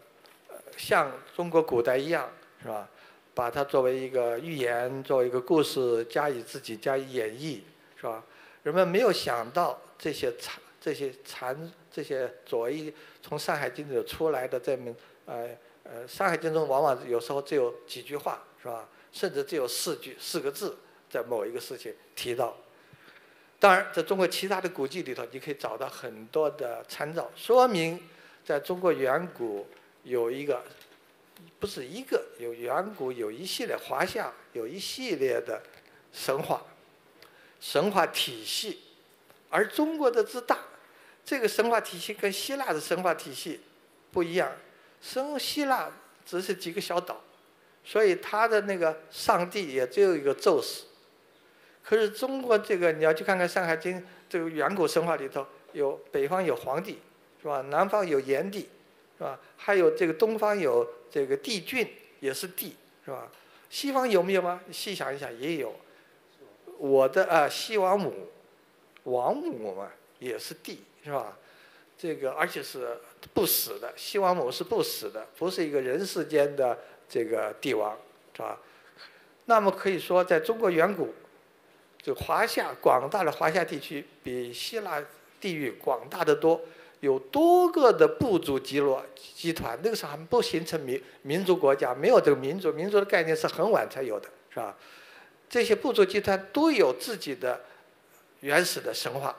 Speaker 3: 像中国古代一样，是吧？把它作为一个寓言，作为一个故事，加以自己加以演绎，是吧？人们没有想到这些残、这些残、这些左翼从《山海经》里出来的这么呃呃，《山海经》中往往有时候只有几句话，是吧？甚至只有四句、四个字，在某一个事情提到。当然，在中国其他的古籍里头，你可以找到很多的参照，说明在中国远古有一个。不是一个，有远古有一系列华夏有一系列的神话，神话体系，而中国的之大，这个神话体系跟希腊的神话体系不一样，生希腊只是几个小岛，所以他的那个上帝也只有一个宙斯，可是中国这个你要去看看《山海经》这个远古神话里头，有北方有黄帝，是吧？南方有炎帝。是吧？还有这个东方有这个帝俊，也是帝，是吧？西方有没有吗？细想一想，也有。我的啊，西王母，王母嘛，也是帝，是吧？这个而且是不死的，西王母是不死的，不是一个人世间的这个帝王，是吧？那么可以说，在中国远古，就华夏广大的华夏地区，比希腊地域广大的多。有多个的部族集落集团，那个时候还不形成民民族国家，没有这个民族，民族的概念是很晚才有的，是吧？这些部族集团都有自己的原始的神话，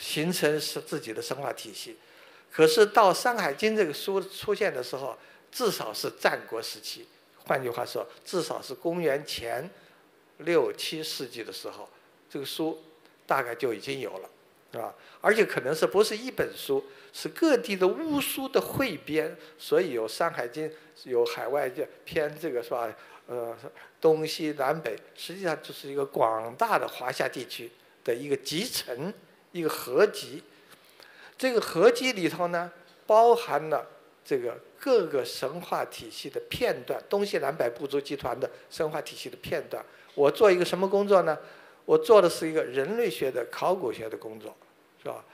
Speaker 3: 形成是自己的神话体系。可是到《山海经》这个书出现的时候，至少是战国时期，换句话说，至少是公元前六七世纪的时候，这个书大概就已经有了，是吧？而且可能是不是一本书，是各地的巫书的汇编，所以有《山海经》，有海外这偏这个是吧？呃，东西南北，实际上就是一个广大的华夏地区的一个集成，一个合集。这个合集里头呢，包含了这个各个神话体系的片段，东西南北部族集团的神话体系的片段。我做一个什么工作呢？我做的是一个人类学的考古学的工作，是吧？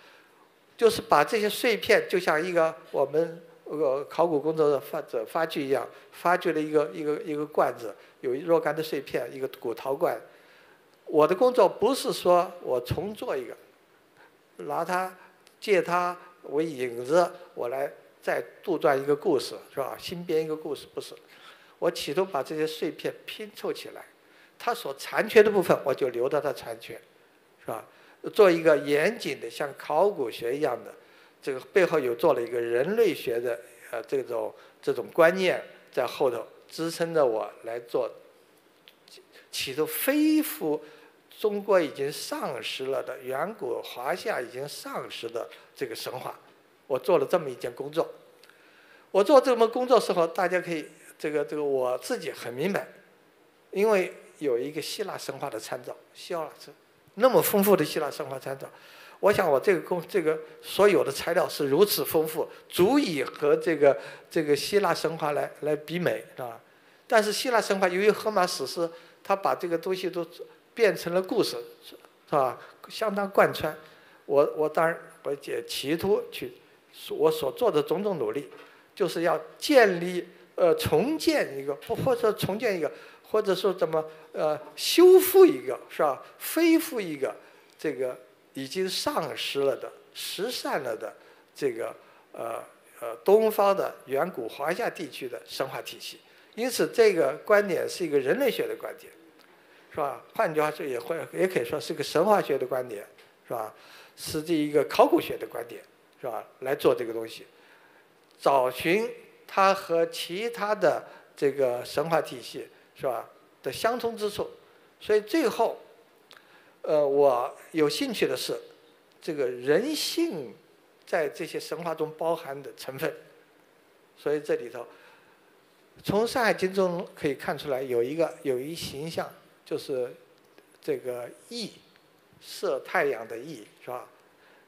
Speaker 3: 就是把这些碎片，就像一个我们呃考古工作的发者发掘一样，发掘了一个一个一个罐子，有若干的碎片，一个古陶罐。我的工作不是说我重做一个，拿它借它为引子，我来再杜撰一个故事，是吧？新编一个故事不是，我企图把这些碎片拼凑起来。它所残缺的部分，我就留到它残缺，是吧？做一个严谨的，像考古学一样的，这个背后有做了一个人类学的呃这种这种观念在后头支撑着我来做，企图恢复中国已经丧失了的远古华夏已经丧失的这个神话，我做了这么一件工作。我做这么工作时候，大家可以这个这个我自己很明白，因为。有一个希腊神话的参照，希腊这那么丰富的希腊神话参照，我想我这个工这个所有的材料是如此丰富，足以和这个这个希腊神话来来比美，是吧？但是希腊神话由于荷马史诗，他把这个东西都变成了故事，是吧？相当贯穿。我我当然我也企图去，我所做的种种努力，就是要建立呃重建一个，不或者重建一个。或者说怎么呃修复一个是吧？恢复一个这个已经丧失了的、失散了的这个呃呃东方的远古华夏地区的神话体系。因此，这个观点是一个人类学的观点，是吧？换句话说，也会也可以说是个神话学的观点，是吧？是这一个考古学的观点，是吧？来做这个东西，找寻它和其他的这个神话体系。是吧？的相通之处，所以最后，呃，我有兴趣的是，这个人性在这些神话中包含的成分。所以这里头，从《山海经》中可以看出来，有一个有一形象，就是这个羿射太阳的羿，是吧？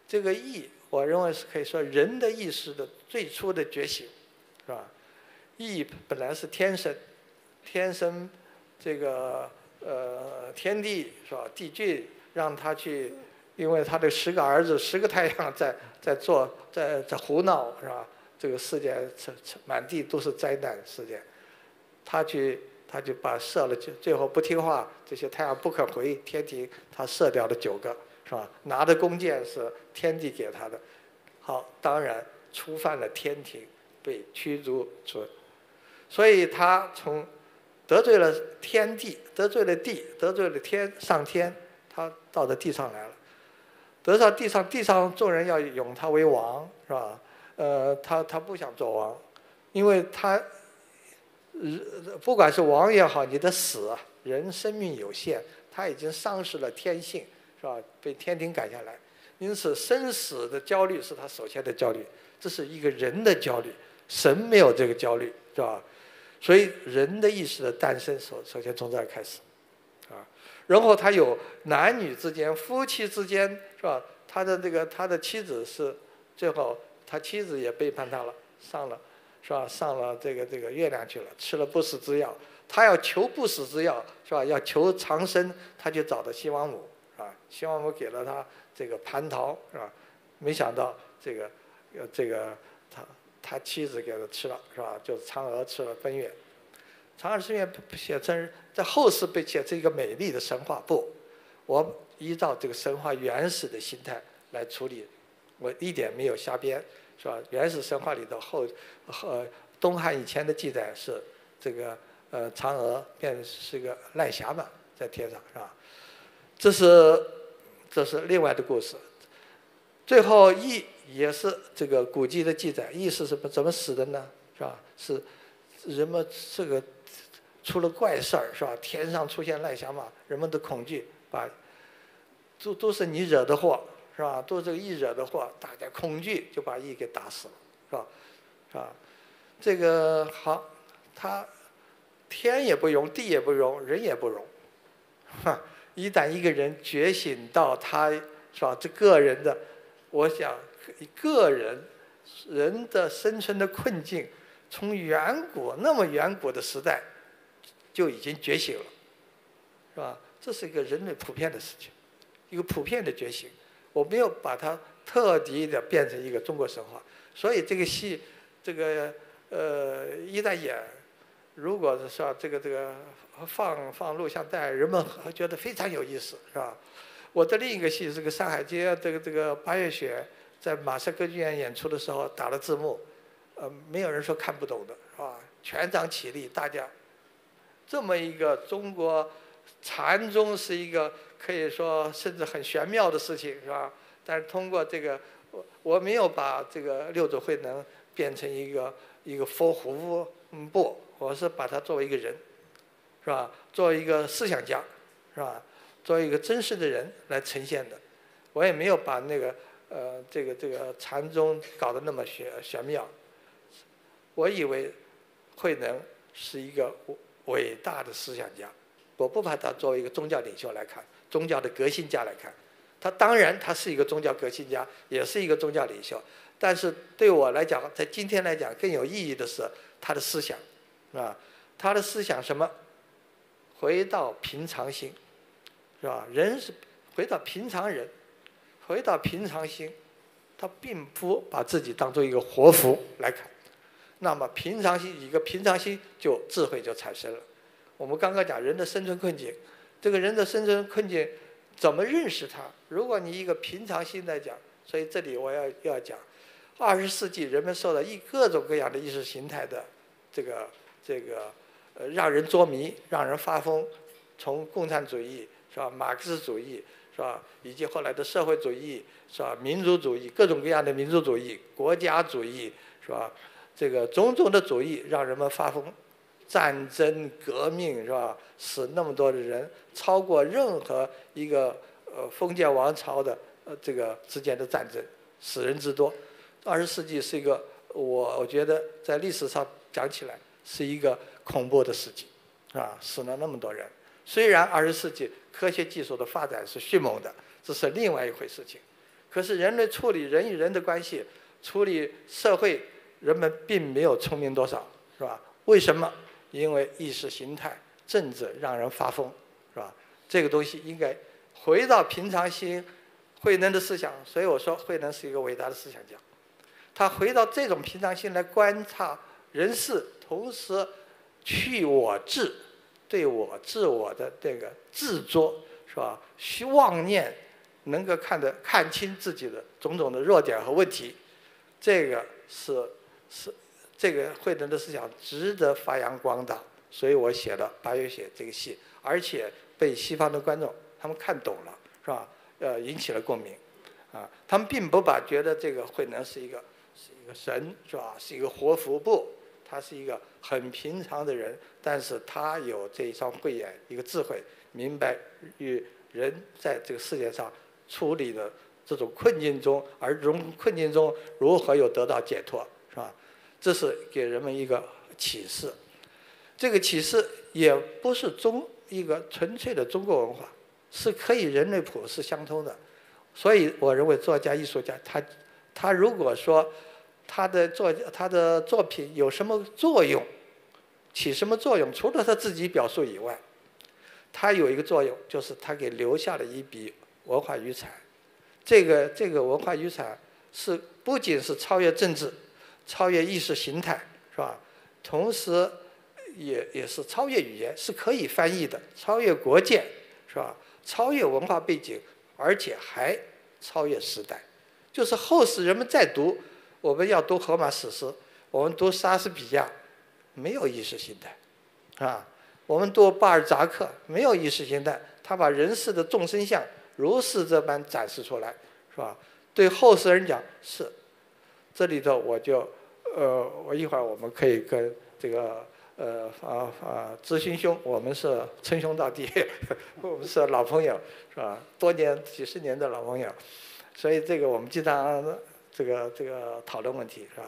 Speaker 3: 这个羿，我认为是可以说人的意识的最初的觉醒，是吧？羿本来是天生。天生，这个呃天地是吧？地俊让他去，因为他的十个儿子、十个太阳在在做，在在胡闹是吧？这个世界满地都是灾难事件，他去他就把射了，最最后不听话，这些太阳不肯回天庭，他射掉了九个是吧？拿的弓箭是天帝给他的，好，当然触犯了天庭，被驱逐出，所以他从。得罪了天地，得罪了地，得罪了天上天，他到了地上来了。得到地上，地上众人要拥他为王，是吧？呃，他他不想做王，因为他，人不管是王也好，你的死，人生命有限，他已经丧失了天性，是吧？被天庭赶下来，因此生死的焦虑是他首先的焦虑，这是一个人的焦虑，神没有这个焦虑，是吧？所以人的意识的诞生，首首先从这儿开始，啊，然后他有男女之间、夫妻之间，是吧？他的这个他的妻子是最后他妻子也背叛他了，上了，是吧？上了这个这个月亮去了，吃了不死之药。他要求不死之药，是吧？要求长生，他就找到西王母，啊，西王母给了他这个蟠桃，是吧？没想到这个，呃，这个。他他妻子给他吃了，是吧？就是嫦娥吃了奔月。嫦娥奔月写成在后世被写成一个美丽的神话。不，我依照这个神话原始的心态来处理，我一点没有瞎编，是吧？原始神话里头后后东汉以前的记载是这个呃嫦娥变是个赖侠嘛，在天上是吧？这是这是另外的故事。最后羿。也是这个古籍的记载，羿是什么怎么死的呢？是吧？是人们这个出了怪事儿是吧？天上出现癞蛤蟆，人们的恐惧把都都是你惹的祸是吧？都这个义惹的祸，大家恐惧就把义给打死了是吧？是吧？这个好，他天也不容，地也不容，人也不容。哈，<laughs> 一旦一个人觉醒到他是吧？这个人的，我想个人人的生存的困境，从远古那么远古的时代就已经觉醒了，是吧？这是一个人类普遍的事情，一个普遍的觉醒。我没有把它特地的变成一个中国神话，所以这个戏，这个呃一旦演，如果是说这个这个放放录像带，人们觉得非常有意思，是吧？我的另一个戏是个《上海街》，这个这个八月雪在马赛歌剧院演出的时候打了字幕，呃，没有人说看不懂的，是吧？全场起立，大家这么一个中国禅宗是一个。可以说，甚至很玄妙的事情，是吧？但是通过这个，我我没有把这个六祖慧能变成一个一个佛胡，嗯不，我是把他作为一个人，是吧？作为一个思想家，是吧？作为一个真实的人来呈现的。我也没有把那个呃这个这个禅宗搞得那么玄玄妙。我以为慧能是一个伟大的思想家，我不把他作为一个宗教领袖来看。宗教的革新家来看，他当然他是一个宗教革新家，也是一个宗教领袖。但是对我来讲，在今天来讲更有意义的是他的思想，啊，他的思想什么？回到平常心，是吧？人是回到平常人，回到平常心，他并不把自己当做一个活佛来看。那么平常心，一个平常心，就智慧就产生了。我们刚刚讲人的生存困境。这个人的生存困境，怎么认识他？如果你一个平常心来讲，所以这里我要要讲，二十世纪人们受到一各种各样的意识形态的这个这个呃让人着迷、让人发疯，从共产主义是吧、马克思主义是吧，以及后来的社会主义是吧、民族主义各种各样的民族主义、国家主义是吧，这个种种的主义让人们发疯。战争革命是吧？死那么多的人，超过任何一个呃封建王朝的呃这个之间的战争，死人之多。二十世纪是一个我我觉得在历史上讲起来是一个恐怖的事情，啊，死了那么多人。虽然二十世纪科学技术的发展是迅猛的，这是另外一回事情。可是人类处理人与人的关系，处理社会，人们并没有聪明多少，是吧？为什么？因为意识形态、政治让人发疯，是吧？这个东西应该回到平常心。慧能的思想，所以我说慧能是一个伟大的思想家。他回到这种平常心来观察人事，同时去我智，对我自我的这个执着，是吧？虚妄念，能够看得看清自己的种种的弱点和问题，这个是是。这个慧能的思想值得发扬光大，所以我写了《八月雪》这个戏，而且被西方的观众他们看懂了，是吧？呃，引起了共鸣，啊，他们并不把觉得这个慧能是一个是一个神，是吧？是一个活佛不？他是一个很平常的人，但是他有这一双慧眼，一个智慧，明白与人在这个世界上处理的这种困境中，而从困境中如何又得到解脱，是吧？这是给人们一个启示，这个启示也不是中一个纯粹的中国文化，是可以人类普世相通的。所以我认为作家艺术家他他如果说他的作他的作品有什么作用，起什么作用，除了他自己表述以外，他有一个作用，就是他给留下了一笔文化遗产。这个这个文化遗产是不仅是超越政治。超越意识形态是吧？同时，也也是超越语言，是可以翻译的，超越国界是吧？超越文化背景，而且还超越时代。就是后世人们在读，我们要读荷马史诗，我们读莎士比亚，没有意识形态，啊，我们读巴尔扎克，没有意识形态，他把人世的众生相如是这般展示出来，是吧？对后世人讲是，这里头我就。呃，我一会儿我们可以跟这个呃啊啊知心兄，我们是称兄道弟，<laughs> 我们是老朋友，是吧？多年几十年的老朋友，所以这个我们经常这个这个讨论问题，是吧？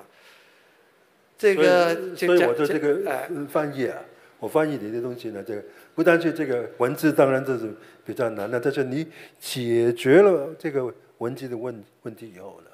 Speaker 3: 这个
Speaker 2: 所以，我
Speaker 3: 就
Speaker 2: 的这个
Speaker 3: 哎
Speaker 2: 翻译啊，我翻译你的东西呢，这个不单是这个文字，当然这是比较难的，但是你解决了这个文字的问问题以后呢，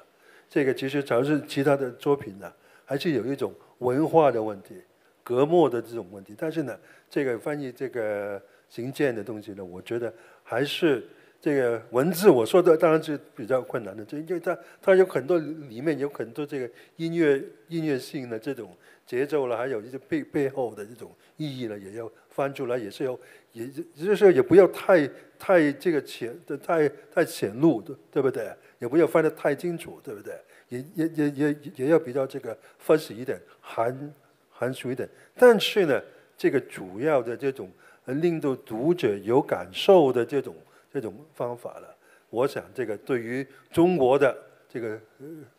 Speaker 2: 这个其实主要是其他的作品呢，还是有一种文化的问题、隔膜的这种问题。但是呢，这个翻译这个行健的东西呢，我觉得还是这个文字，我说的当然是比较困难的，这因为它它有很多里面有很多这个音乐音乐性的这种节奏了，还有一些背背后的这种意义呢，也要翻出来，也是要也就是也不要太太这个浅的太太显露，对对不对？也不要翻得太清楚，对不对？也也也也也要比较这个分析一点，含含蓄一点。但是呢，这个主要的这种令到读者有感受的这种这种方法了，我想这个对于中国的这个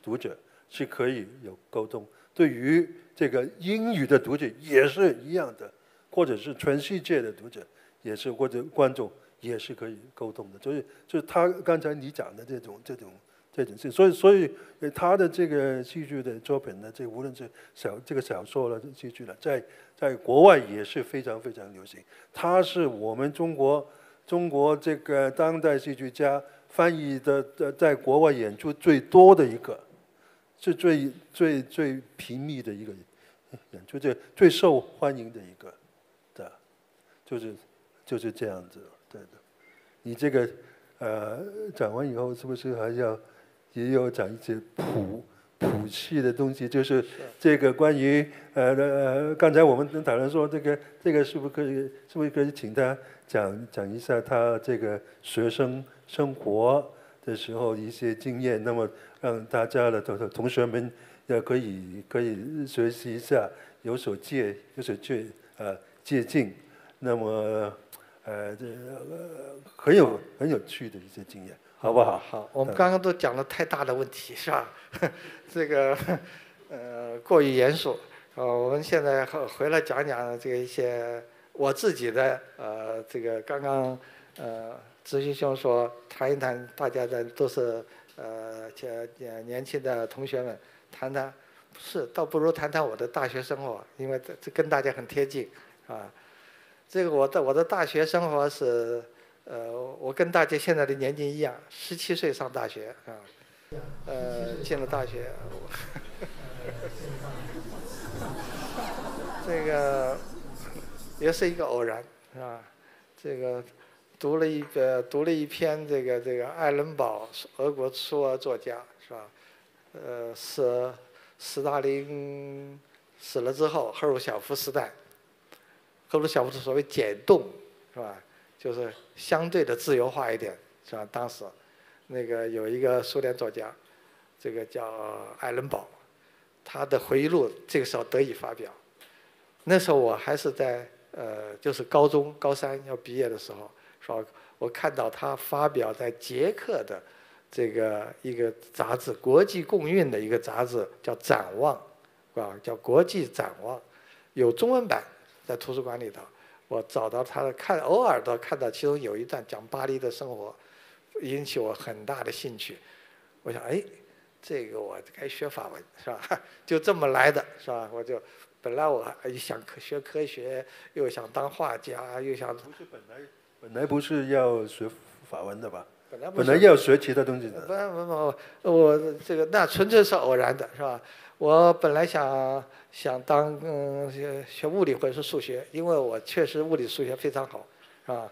Speaker 2: 读者是可以有沟通，对于这个英语的读者也是一样的，或者是全世界的读者也是或者观众也是可以沟通的。所以就是他刚才你讲的这种这种这种事，所以所以他的这个戏剧的作品呢，这无论是小这个小说了戏剧了，在在国外也是非常非常流行。他是我们中国中国这个当代戏剧家翻译的在在国外演出最多的一个，是最最最频密的一个演出，最最受欢迎的一个，对，就是就是这样子，对的。你这个呃讲完以后，是不是还要也有讲一些谱谱系的东西？就是这个关于呃呃，刚才我们讨论说这个这个是不是可以是不是可以请他讲讲一下他这个学生生活的时候一些经验，那么让大家的同同学们也可以可以学习一下，有所借有所借呃借鉴，那么呃这呃很有很有趣的一些经验，好不好？
Speaker 3: 好，我们刚刚都讲了太大的问题，是吧？<laughs> 这个呃过于严肃，呃，我们现在回回来讲讲这个一些我自己的呃这个刚刚呃执行兄说谈一谈，大家的都是呃这年年轻的同学们谈谈，是倒不如谈谈我的大学生活，因为这这跟大家很贴近啊。这个我的我的大学生活是，呃，我跟大家现在的年纪一样，十七岁上大学啊，呃，进了大学，<laughs> 这个也是一个偶然，是吧？这个读了一个读了一篇这个这个爱伦堡，俄国苏俄作家，是吧？呃，是斯大林死了之后，赫鲁晓夫时代。赫鲁晓夫是所谓解冻，是吧？就是相对的自由化一点，是吧？当时那个有一个苏联作家，这个叫艾伦堡，他的回忆录这个时候得以发表。那时候我还是在呃，就是高中高三要毕业的时候，说？我看到他发表在捷克的这个一个杂志，国际共运的一个杂志，叫《展望》，啊，叫《国际展望》，有中文版。在图书馆里头，我找到他的看，偶尔的看到其中有一段讲巴黎的生活，引起我很大的兴趣。我想，哎，这个我该学法文是吧？<laughs> 就这么来的是吧？我就本来我想学科学，又想当画家，又想
Speaker 2: 不是本来本来不是要学法文的吧？
Speaker 3: 本来
Speaker 2: 本来要学其他东西的。
Speaker 3: 不不不，我这个那纯粹是偶然的，是吧？我本来想想当嗯学学物理或者是数学，因为我确实物理数学非常好，是吧？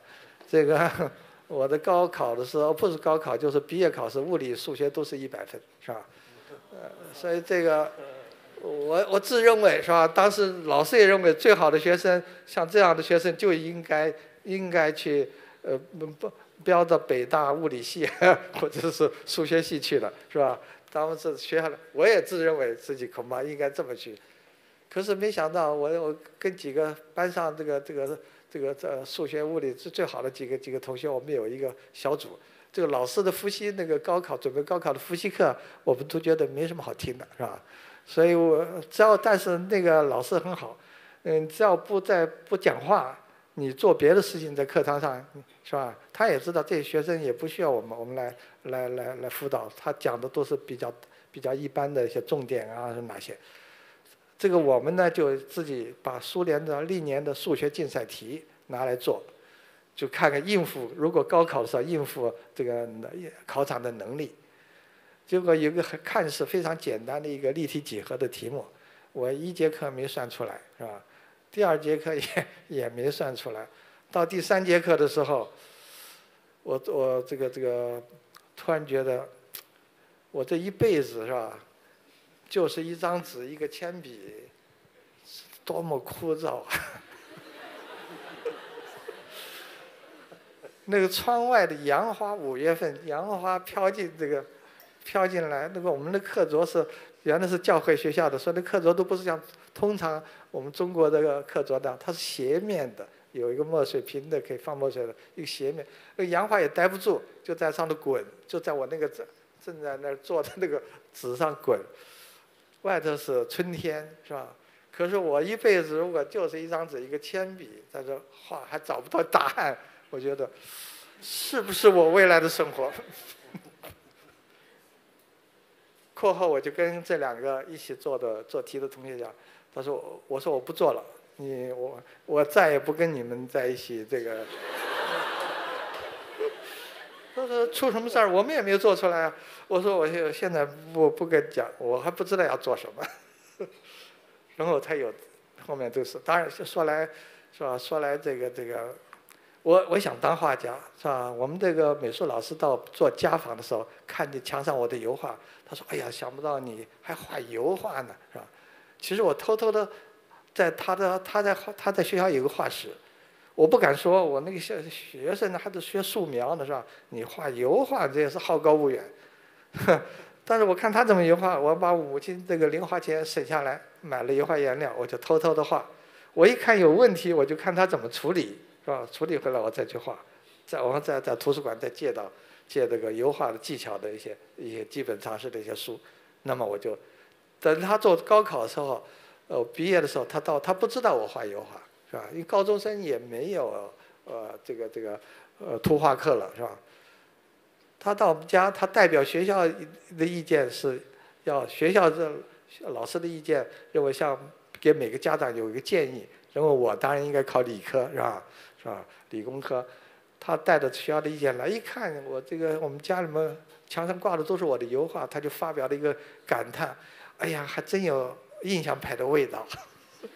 Speaker 3: 这个 <laughs> 我的高考的时候不是高考就是毕业考试，物理数学都是一百分，是吧？呃，所以这个我我自认为是吧？当时老师也认为最好的学生像这样的学生就应该应该去呃不不标到北大物理系 <laughs> 或者是数学系去了，是吧？他们是学校的，我也自认为自己恐怕应该这么去，可是没想到我我跟几个班上这个这个这个这数学物理最最好的几个几个同学，我们有一个小组，这个老师的复习那个高考准备高考的复习课，我们都觉得没什么好听的，是吧？所以我只要但是那个老师很好，嗯，只要不在不讲话，你做别的事情在课堂上，是吧？他也知道这些学生也不需要我们，我们来来来来辅导。他讲的都是比较比较一般的一些重点啊，是哪些？这个我们呢就自己把苏联的历年的数学竞赛题拿来做，就看看应付如果高考的时候应付这个考场的能力。结果有个看似非常简单的一个立体几何的题目，我一节课没算出来，是吧？第二节课也 <laughs> 也没算出来，到第三节课的时候，我我这个这个突然觉得，我这一辈子是吧，就是一张纸一个铅笔，多么枯燥啊！<laughs> 那个窗外的杨花，五月份杨花飘进这个。飘进来，那个我们的课桌是原来是教会学校的，说那课桌都不是像通常我们中国这个课桌呢，它是斜面的，有一个墨水瓶的可以放墨水的一个斜面。那个杨花也待不住，就在上头滚，就在我那个正正在那儿坐的那个纸上滚。外头是春天，是吧？可是我一辈子如果就是一张纸一个铅笔在这画，还找不到答案，我觉得是不是我未来的生活？课后我就跟这两个一起做的做题的同学讲，他说：“我说我不做了，你我我再也不跟你们在一起这个。<laughs> ”他说：“出什么事儿？我们也没有做出来啊。”我说：“我现现在不不跟讲，我还不知道要做什么。<laughs> ”然后才有后面都是，当然说来，是吧？说来这个这个。我我想当画家，是吧？我们这个美术老师到做家访的时候，看见墙上我的油画，他说：“哎呀，想不到你还画油画呢，是吧？”其实我偷偷的，在他的他在他在学校有个画室，我不敢说，我那个学学生呢还得学素描呢，是吧？你画油画这也是好高骛远，<laughs> 但是我看他怎么油画，我把母亲这个零花钱省下来买了油画颜料，我就偷偷的画。我一看有问题，我就看他怎么处理。是吧？处理回来我再去画，再我再在图书馆再借到借这个油画的技巧的一些一些基本常识的一些书，那么我就等他做高考的时候，呃，毕业的时候他到他不知道我画油画，是吧？因为高中生也没有呃这个这个呃图画课了，是吧？他到我们家，他代表学校的意见是要学校这老师的意见，认为像给每个家长有一个建议，认为我当然应该考理科，是吧？是吧，理工科，他带着学校的意见来，一看我这个我们家里面墙上挂的都是我的油画，他就发表了一个感叹：“哎呀，还真有印象派的味道。<laughs> ”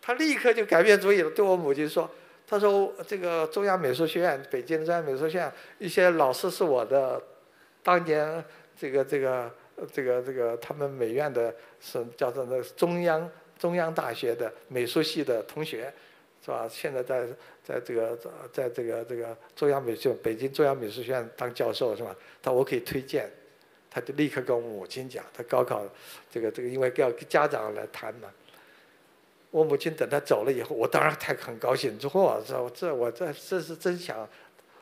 Speaker 3: 他立刻就改变主意了，对我母亲说：“他说这个中央美术学院，北京中央美术学院一些老师是我的当年这个这个这个这个他们美院的是叫做那中央中央大学的美术系的同学。”是吧？现在在在这个在这个这个中央美术北京中央美术学院当教授是吧？他我可以推荐，他就立刻跟我母亲讲，他高考这个这个因为要跟家长来谈嘛。我母亲等他走了以后，我当然太很高兴，嚯，这这我这这是真想，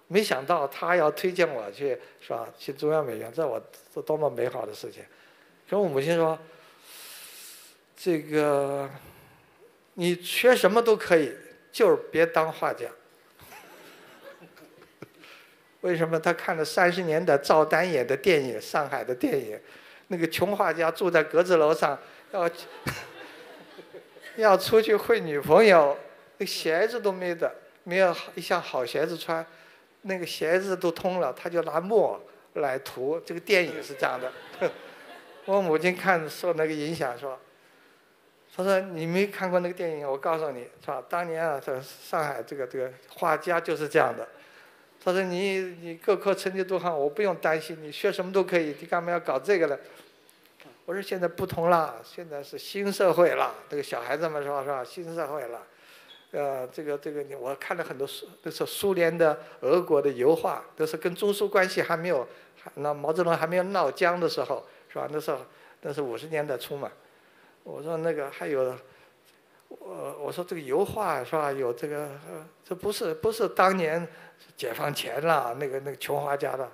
Speaker 3: 没想到他要推荐我去是吧？去中央美院，这我这多么美好的事情。跟我母亲说，这个你学什么都可以。就是别当画家。为什么？他看了三十年的赵丹演的电影，上海的电影，那个穷画家住在格子楼上，要 <laughs> 要出去会女朋友，那鞋子都没得，没有一双好鞋子穿，那个鞋子都通了，他就拿墨来涂。这个电影是这样的。<laughs> 我母亲看受那个影响说。他说：“你没看过那个电影，我告诉你，是吧？当年啊，在上海这个这个画家就是这样的。他说你你各科成绩都好，我不用担心，你学什么都可以，你干嘛要搞这个呢？我说现在不同了，现在是新社会了。这个小孩子们说是吧？新社会了，呃，这个这个，你我看了很多苏，都是苏联的、俄国的油画，都是跟中苏关系还没有，那毛泽东还没有闹僵的时候，是吧？那时候那是五十年代初嘛。”我说那个还有，我我说这个油画是吧？有这个，这不是不是当年解放前了那个那个穷画家的。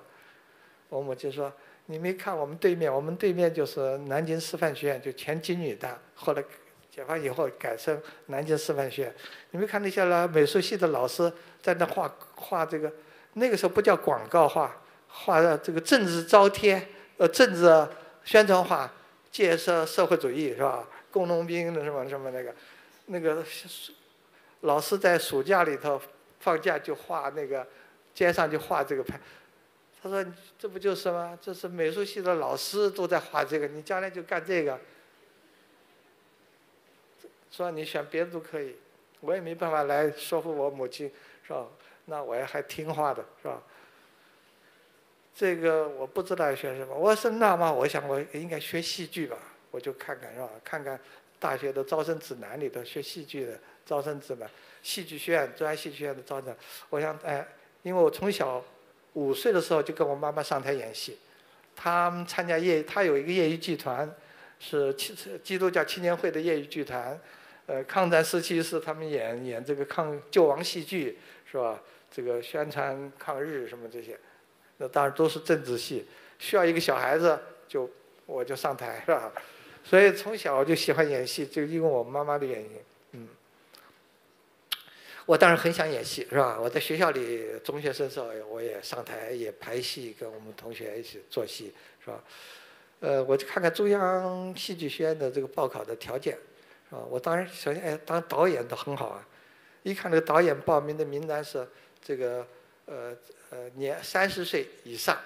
Speaker 3: 我母亲说：“你没看我们对面，我们对面就是南京师范学院，就前几女的，后来解放以后改成南京师范学院。你没看那些老美术系的老师在那画画这个，那个时候不叫广告画，画的这个政治招贴，呃，政治宣传画，建设社会主义是吧？工农兵的什么什么那个，那个老师在暑假里头放假就画那个，街上就画这个牌。他说：“这不就是吗？这是美术系的老师都在画这个，你将来就干这个。说你选别的都可以，我也没办法来说服我母亲，是吧？那我也还听话的，是吧？这个我不知道要选什么。我说那么，我想我应该学戏剧吧，我就看看，是吧？看看大学的招生指南里头学戏剧的招生指南，戏剧学院专业戏剧学院的招生。我想，哎，因为我从小。”五岁的时候就跟我妈妈上台演戏，他们参加业，他有一个业余剧团，是基基督教青年会的业余剧团，呃，抗战时期是他们演演这个抗救亡戏剧，是吧？这个宣传抗日什么这些，那当然都是政治戏，需要一个小孩子就我就上台是吧？所以从小就喜欢演戏，就因为我妈妈的原因。嗯我当时很想演戏，是吧？我在学校里中学生时候，我也上台也排戏，跟我们同学一起做戏，是吧？呃，我就看看中央戏剧学院的这个报考的条件，是吧？我当然首先哎，当导演都很好啊。一看这个导演报名的名单是这个呃呃年三十岁以上，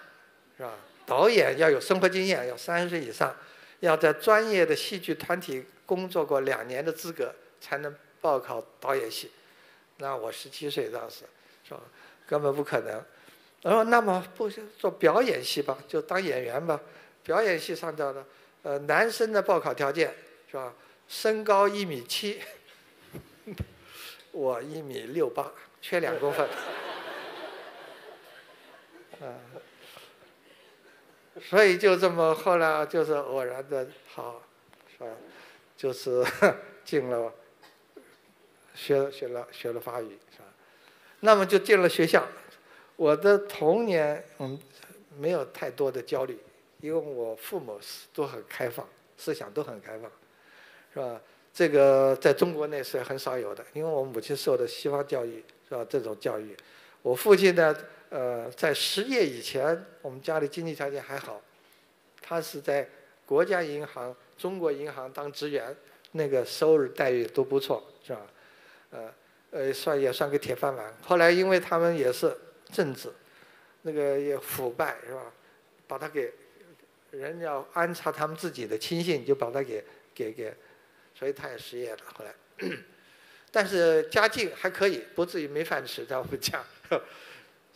Speaker 3: 是吧？导演要有生活经验，要三十岁以上，要在专业的戏剧团体工作过两年的资格，才能报考导演系。那我十七岁当时，是吧？根本不可能。然后那么不做表演系吧，就当演员吧。表演系上到了，呃，男生的报考条件是吧？身高一米七，我一米六八，缺两公分。啊，<laughs> 所以就这么后来就是偶然的好，是吧？就是 <laughs> 进了。学学了学了法语是吧？那么就进了学校。我的童年嗯没有太多的焦虑，因为我父母是都很开放，思想都很开放，是吧？这个在中国那是很少有的，因为我母亲受的西方教育是吧？这种教育，我父亲呢呃在失业以前，我们家里经济条件还好，他是在国家银行、中国银行当职员，那个收入待遇都不错，是吧？呃，呃，算也算个铁饭碗。后来因为他们也是政治，那个也腐败是吧？把他给人要安插他们自己的亲信，就把他给给给，所以他也失业了。后来，<coughs> 但是家境还可以，不至于没饭吃在我们家。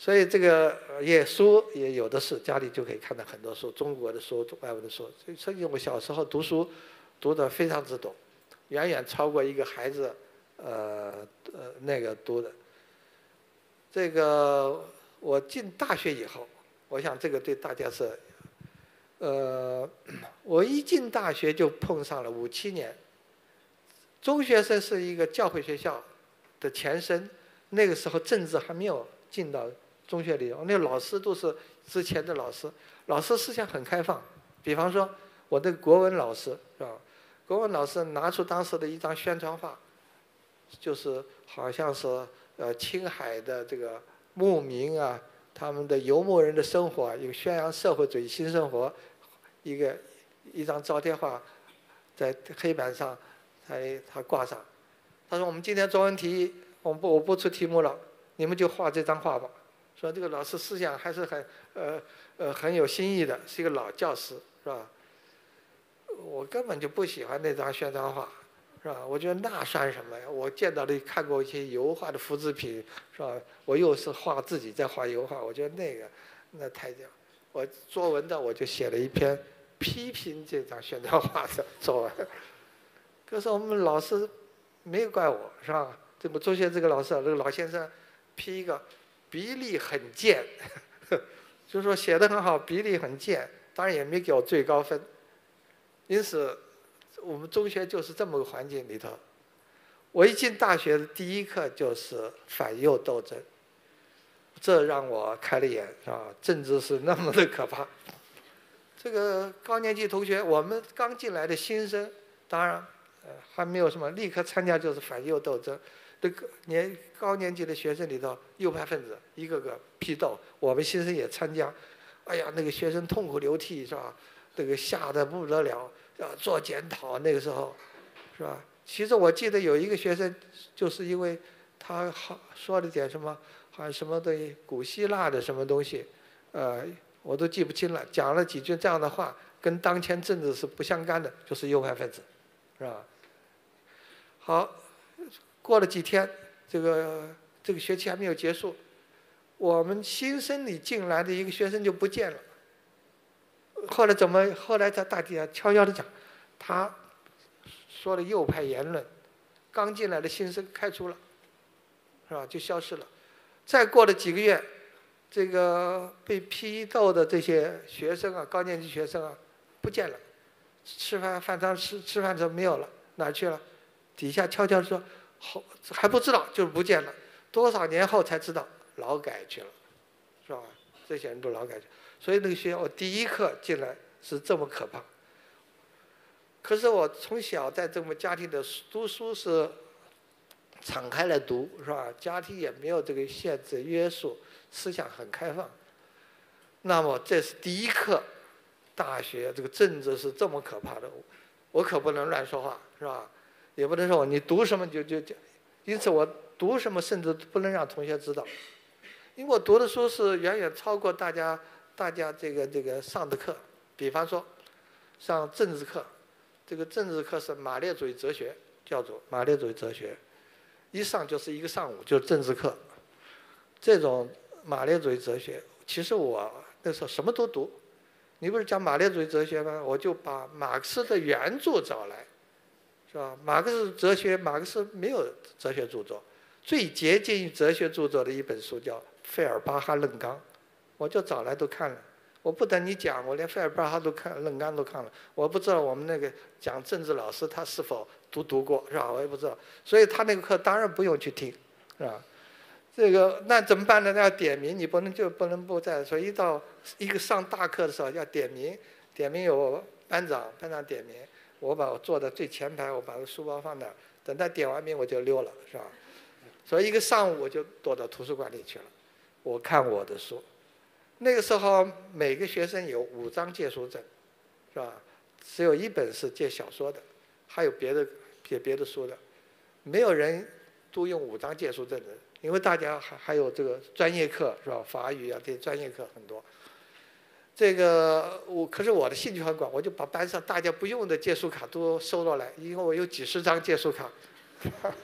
Speaker 3: 所以这个也书也有的是，家里就可以看到很多书，中国的书、外国的书。所以，所以我小时候读书读得非常之多，远远超过一个孩子。呃呃，那个读的，这个我进大学以后，我想这个对大家是，呃，我一进大学就碰上了五七年，中学生是一个教会学校的前身，那个时候政治还没有进到中学里，那老师都是之前的老师，老师思想很开放，比方说我的国文老师是吧？国文老师拿出当时的一张宣传画。就是好像是呃青海的这个牧民啊，他们的游牧人的生活，一个宣扬社会主义新生活，一个一张招贴画，在黑板上，他他挂上，他说我们今天作文题，我不我不出题目了，你们就画这张画吧。说这个老师思想还是很呃呃很有新意的，是一个老教师，是吧？我根本就不喜欢那张宣传画。是吧？我觉得那算什么呀？我见到的看过一些油画的复制品，是吧？我又是画自己在画油画，我觉得那个那太屌。我作文的我就写了一篇批评这张宣传画的作文。可是我们老师没有怪我，是吧？这不中学这个老师，这个老先生批一个笔力很贱，<laughs> 就是说写的很好，笔力很贱，当然也没给我最高分。因此。我们中学就是这么个环境里头，我一进大学的第一课就是反右斗争，这让我开了眼，是吧？政治是那么的可怕。这个高年级同学，我们刚进来的新生，当然呃，还没有什么立刻参加就是反右斗争。这个年高年级的学生里头，右派分子一个个批斗，我们新生也参加。哎呀，那个学生痛哭流涕是吧？这个吓得不得了，要做检讨。那个时候，是吧？其实我记得有一个学生，就是因为他好说了点什么，好像什么的古希腊的什么东西，呃，我都记不清了。讲了几句这样的话，跟当前政治是不相干的，就是右派分子，是吧？好。过了几天，这个这个学期还没有结束，我们新生里进来的一个学生就不见了。后来怎么？后来在大地下悄悄的讲，他说了右派言论，刚进来的新生开除了，是吧？就消失了。再过了几个月，这个被批斗的这些学生啊，高年级学生啊，不见了。吃饭饭堂吃吃饭时候没有了，哪去了？底下悄悄说。后还不知道，就是不见了。多少年后才知道，劳改去了，是吧？这些人都劳改去。所以那个学校，我第一课进来是这么可怕。可是我从小在这么家庭的读书是敞开来读，是吧？家庭也没有这个限制约束，思想很开放。那么这是第一课，大学这个政治是这么可怕的，我可不能乱说话，是吧？也不能说你读什么就就就，因此我读什么甚至不能让同学知道，因为我读的书是远远超过大家大家这个这个上的课，比方说上政治课，这个政治课是马列主义哲学，叫做马列主义哲学，一上就是一个上午就是政治课，这种马列主义哲学，其实我那时候什么都读，你不是讲马列主义哲学吗？我就把马克思的原著找来。是吧？马克思哲学，马克思没有哲学著作，最接近于哲学著作的一本书叫《费尔巴哈论纲》，我就找来都看了。我不等你讲，我连费尔巴哈都看，论纲都看了。我不知道我们那个讲政治老师他是否都读过，是吧？我也不知道。所以他那个课当然不用去听，是吧？这个那怎么办呢？那要点名，你不能就不能不在。所以一到一个上大课的时候要点名，点名有班长，班长点名。我把我坐在最前排，我把个书包放那儿，等他点完名我就溜了，是吧？所以一个上午我就躲到图书馆里去了，我看我的书。那个时候每个学生有五张借书证，是吧？只有一本是借小说的，还有别的借别的书的，没有人都用五张借书证的，因为大家还还有这个专业课，是吧？法语啊这些专业课很多。这个我可是我的兴趣很广，我就把班上大家不用的借书卡都收了来，因为我有几十张借书卡，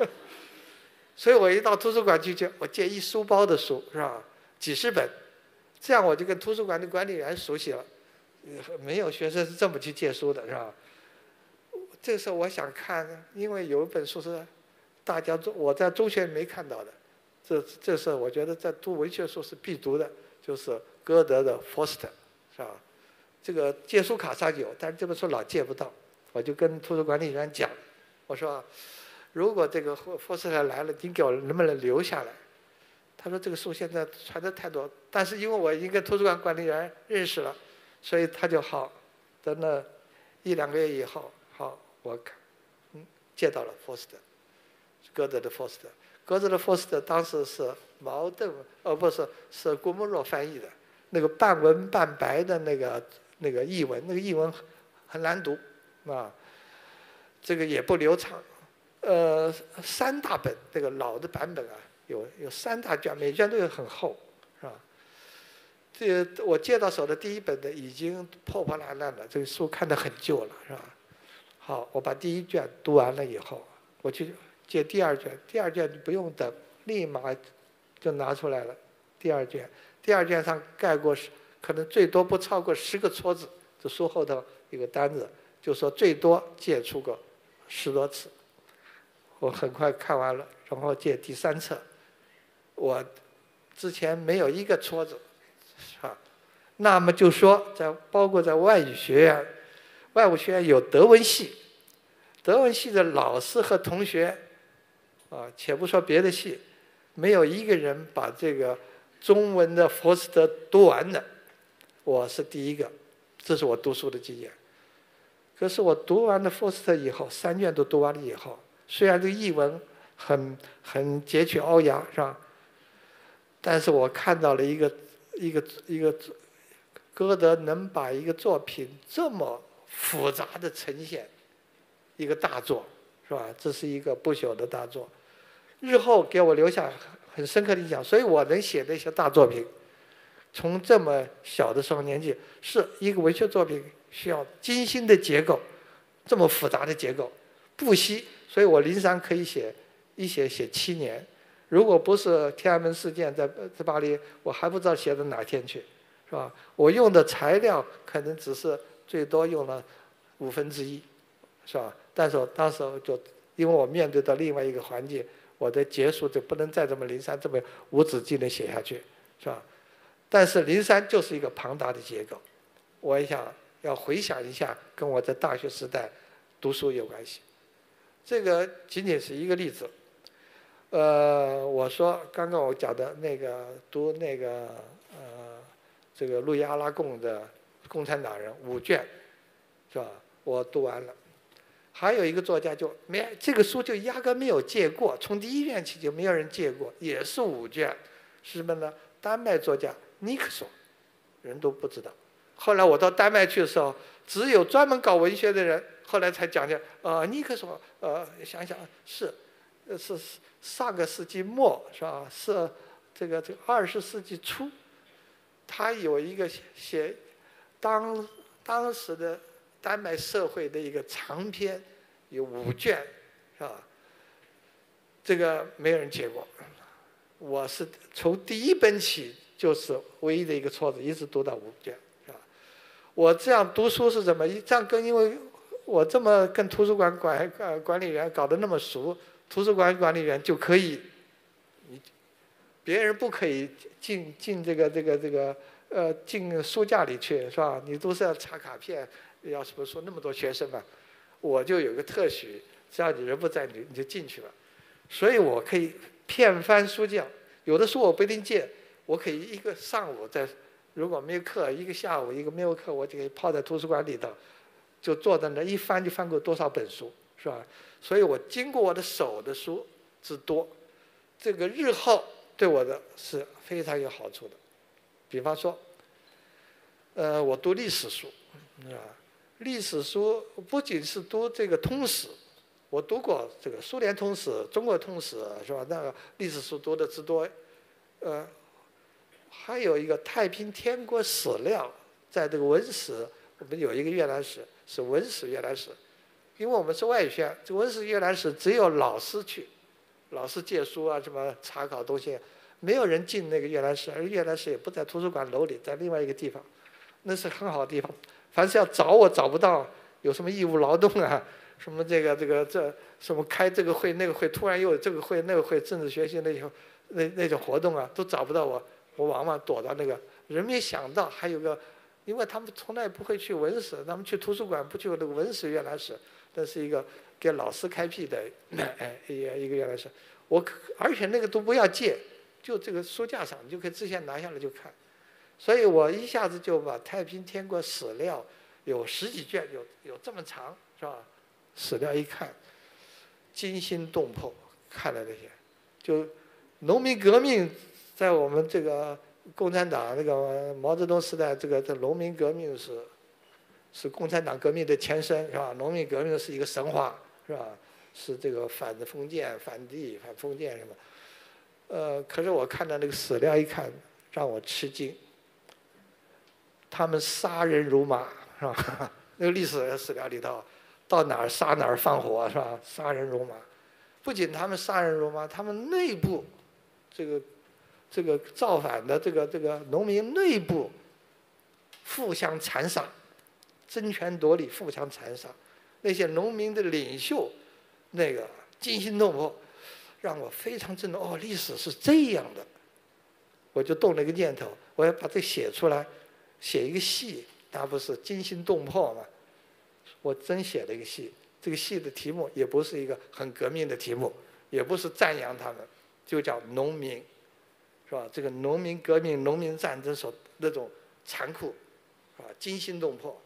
Speaker 3: <laughs> 所以我一到图书馆去借，我借一书包的书是吧？几十本，这样我就跟图书馆的管理员熟悉了，没有学生是这么去借书的是吧？这时候我想看，因为有一本书是大家中我在中学没看到的，这这是我觉得在读文学书是必读的，就是歌德的《福斯特》。是吧？这个借书卡上有，但是这本书老借不到。我就跟图书管理员讲，我说，如果这个霍霍斯特来了，你给我能不能留下来？他说这个书现在传的太多，但是因为我已经跟图书馆管理员认识了，所以他就好。等了一两个月以后，好，我看，嗯，借到了霍斯特，歌德的霍斯特。歌德的霍斯特当时是茅盾，哦，不是，是郭沫若翻译的。那个半文半白的那个那个译文，那个译文很难读，啊，这个也不流畅，呃，三大本那个老的版本啊，有有三大卷，每卷都有很厚，是吧？这我借到手的第一本的已经破破烂烂了，这个书看得很旧了，是吧？好，我把第一卷读完了以后，我去借第二卷，第二卷不用等，立马就拿出来了，第二卷。第二卷上盖过是，可能最多不超过十个戳字。这书后头有个单子，就说最多借出过十多次。我很快看完了，然后借第三册。我之前没有一个戳字，是吧？那么就说在包括在外语学院，外语学院有德文系，德文系的老师和同学，啊，且不说别的系，没有一个人把这个。中文的佛斯特读完的，我是第一个，这是我读书的经验。可是我读完了福斯特以后，三卷都读完了以后，虽然这个译文很很佶屈聱牙，是吧？但是我看到了一个一个一个歌德能把一个作品这么复杂的呈现，一个大作，是吧？这是一个不朽的大作，日后给我留下很深刻的印象。所以我能写那些大作品，从这么小的时候年纪，是一个文学作品需要精心的结构，这么复杂的结构，不惜。所以我灵山可以写一写写七年。如果不是天安门事件在在巴黎，我还不知道写到哪天去，是吧？我用的材料可能只是最多用了五分之一，是吧？但是我当时就因为我面对到另外一个环境，我的结束就不能再这么零散这么无止境的写下去，是吧？但是灵山就是一个庞大的结构，我也想要回想一下，跟我在大学时代读书有关系。这个仅仅是一个例子。呃，我说刚刚我讲的那个读那个呃，这个路易阿拉贡的《共产党人》五卷，是吧？我读完了。还有一个作家就没这个书就压根没有借过，从第一卷起就没有人借过，也是五卷，是什么呢？丹麦作家尼克松，人都不知道。后来我到丹麦去的时候，只有专门搞文学的人，后来才讲讲，呃，尼克松，呃，想想是。是上个世纪末是吧？是这个这个二十世纪初，他有一个写当当时的丹麦社会的一个长篇，有五卷，是吧？这个没有人接过，我是从第一本起就是唯一的一个错字，一直读到五卷，是吧？我这样读书是怎么？这样跟因为我这么跟图书馆管呃管理员搞得那么熟。图书馆管理员就可以，你别人不可以进进这个这个这个呃进书架里去是吧？你都是要插卡片，要什么说那么多学生嘛，我就有个特许，只要你人不在，你你就进去了。所以我可以片翻书架，有的书我不一定借，我可以一个上午在如果没有课，一个下午一个没有课，我就可以泡在图书馆里头，就坐在那一翻就翻过多少本书是吧？所以我经过我的手的书之多，这个日后对我的是非常有好处的。比方说，呃，我读历史书，是吧？历史书不仅是读这个通史，我读过这个苏联通史、中国通史，是吧？那个历史书读的之多，呃，还有一个太平天国史料，在这个文史，我们有一个阅览室，是文史阅览室。因为我们是外宣，这文史阅览室只有老师去，老师借书啊，什么查考东西，没有人进那个阅览室，而阅览室也不在图书馆楼里，在另外一个地方，那是很好的地方。凡是要找我找不到，有什么义务劳动啊，<laughs> 什么这个这个这什么开这个会那个会，突然又有这个会那个会，政治学习那些那那种活动啊，都找不到我，我往往躲到那个。人没想到还有个，因为他们从来不会去文史，他们去图书馆不去那个文史阅览室。那是一个给老师开辟的，<coughs> 哎，一一个阅览室，我而且那个都不要借，就这个书架上，你就可以直接拿下来就看，所以我一下子就把太平天国史料有十几卷，有有这么长，是吧？史料一看，惊心动魄，看了那些，就农民革命在我们这个共产党那个毛泽东时代，这个这农民革命是。是共产党革命的前身，是吧？农民革命是一个神话，是吧？是这个反封建、反帝、反封建什么？呃，可是我看到那个史料一看，让我吃惊。他们杀人如麻，是吧？<laughs> 那个历史史料里头，到哪儿杀哪儿放火，是吧？杀人如麻。不仅他们杀人如麻，他们内部这个这个造反的这个这个农民内部互相残杀。争权夺利、互相残杀，那些农民的领袖，那个惊心动魄，让我非常震动。哦，历史是这样的，我就动了一个念头，我要把这写出来，写一个戏，那不是惊心动魄吗？我真写了一个戏，这个戏的题目也不是一个很革命的题目，也不是赞扬他们，就叫农民，是吧？这个农民革命、农民战争所那种残酷，啊，惊心动魄。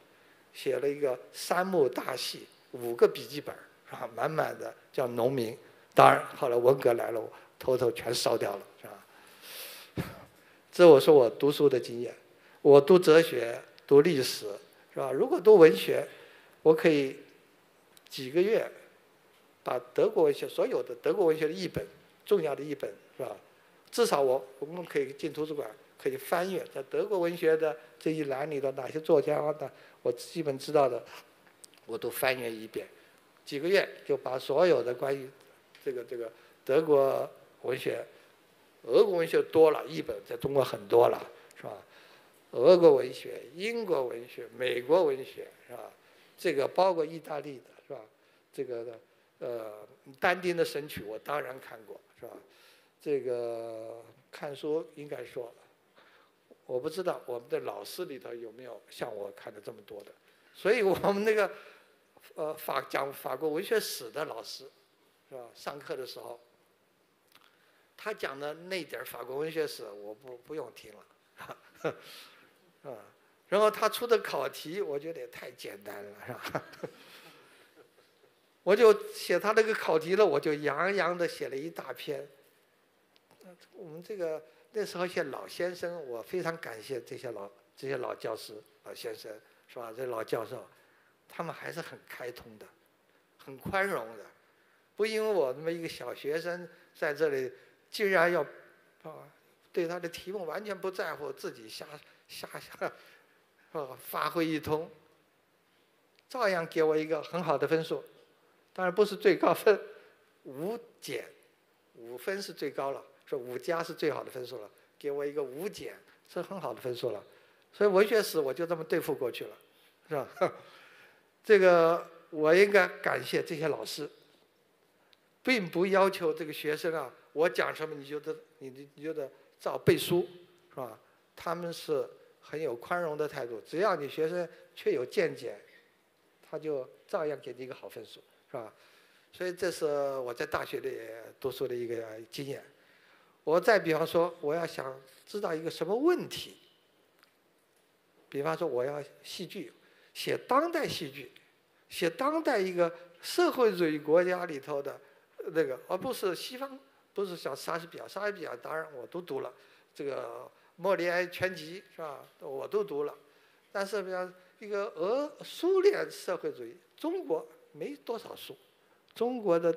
Speaker 3: 写了一个三幕大戏，五个笔记本啊，满满的叫《农民》。当然，后来文革来了，我偷偷全烧掉了，是吧？<laughs> 这我说我读书的经验，我读哲学、读历史，是吧？如果读文学，我可以几个月把德国文学所有的德国文学的译本、重要的译本，是吧？至少我我们可以进图书馆，可以翻阅在德国文学的这一栏里头哪些作家的，我基本知道的，我都翻阅一遍，几个月就把所有的关于。这个这个德国文学、俄国文学多了，译本在中国很多了，俄国文学、英国文学、美国文学，是吧？这个包括意大利的，是吧？这个的呃，但丁的《神曲》我当然看过，是吧？这个看书应该说，我不知道我们的老师里头有没有像我看的这么多的，所以我们那个呃法讲法国文学史的老师。是吧？上课的时候，他讲的那点法国文学史，我不不用听了，啊，然后他出的考题，我觉得也太简单了，是吧？我就写他那个考题了，我就洋洋的写了一大篇。我们这个那时候一些老先生，我非常感谢这些老这些老教师、老先生，是吧？这老教授，他们还是很开通的，很宽容的。不因为我那么一个小学生在这里，竟然要啊对他的题目完全不在乎，自己瞎瞎瞎啊发挥一通，照样给我一个很好的分数，当然不是最高分，五减，五分是最高了，说五加是最好的分数了，给我一个五减是很好的分数了，所以文学史我就这么对付过去了，是吧？<laughs> 这个我应该感谢这些老师。并不要求这个学生啊，我讲什么你就得你你就得照背书，是吧？他们是很有宽容的态度，只要你学生确有见解，他就照样给你一个好分数，是吧？所以这是我在大学里读书的一个经验。我再比方说，我要想知道一个什么问题，比方说我要戏剧，写当代戏剧，写当代一个社会主义国家里头的。那个，而不是西方，不是像莎士比亚，莎士比亚当然我都读了，这个莫里埃全集是吧？我都读了，但是比方一个俄苏联社会主义，中国没多少书，中国的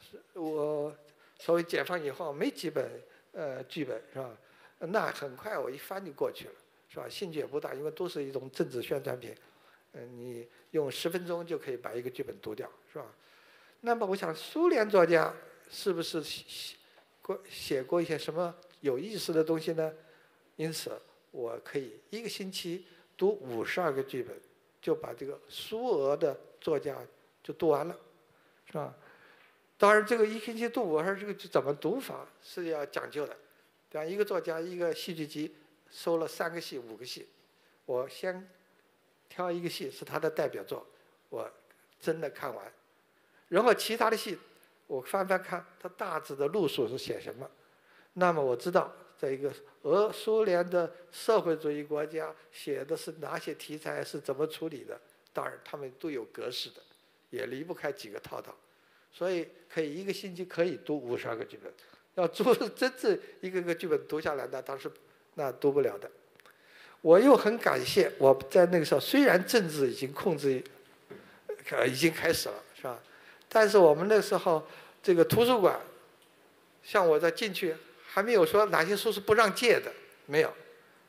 Speaker 3: 是我所谓解放以后没几本呃剧本是吧？那很快我一翻就过去了是吧？兴趣也不大，因为都是一种政治宣传品，嗯，你用十分钟就可以把一个剧本读掉是吧？那么我想，苏联作家是不是写过写过一些什么有意思的东西呢？因此，我可以一个星期读五十二个剧本，就把这个苏俄的作家就读完了，是吧？当然，这个一星期读五十二这个怎么读法是要讲究的。比方一个作家一个戏剧集收了三个戏五个戏，我先挑一个戏是他的代表作，我真的看完。然后其他的戏，我翻翻看，他大致的路数是写什么，那么我知道，在一个俄苏联的社会主义国家写的是哪些题材是怎么处理的。当然，他们都有格式的，也离不开几个套套，所以可以一个星期可以读五十二个剧本。要做真正一个个剧本读下来，那当时那读不了的。我又很感谢我在那个时候，虽然政治已经控制，呃，已经开始了，是吧？但是我们那时候，这个图书馆，像我在进去，还没有说哪些书是不让借的，没有，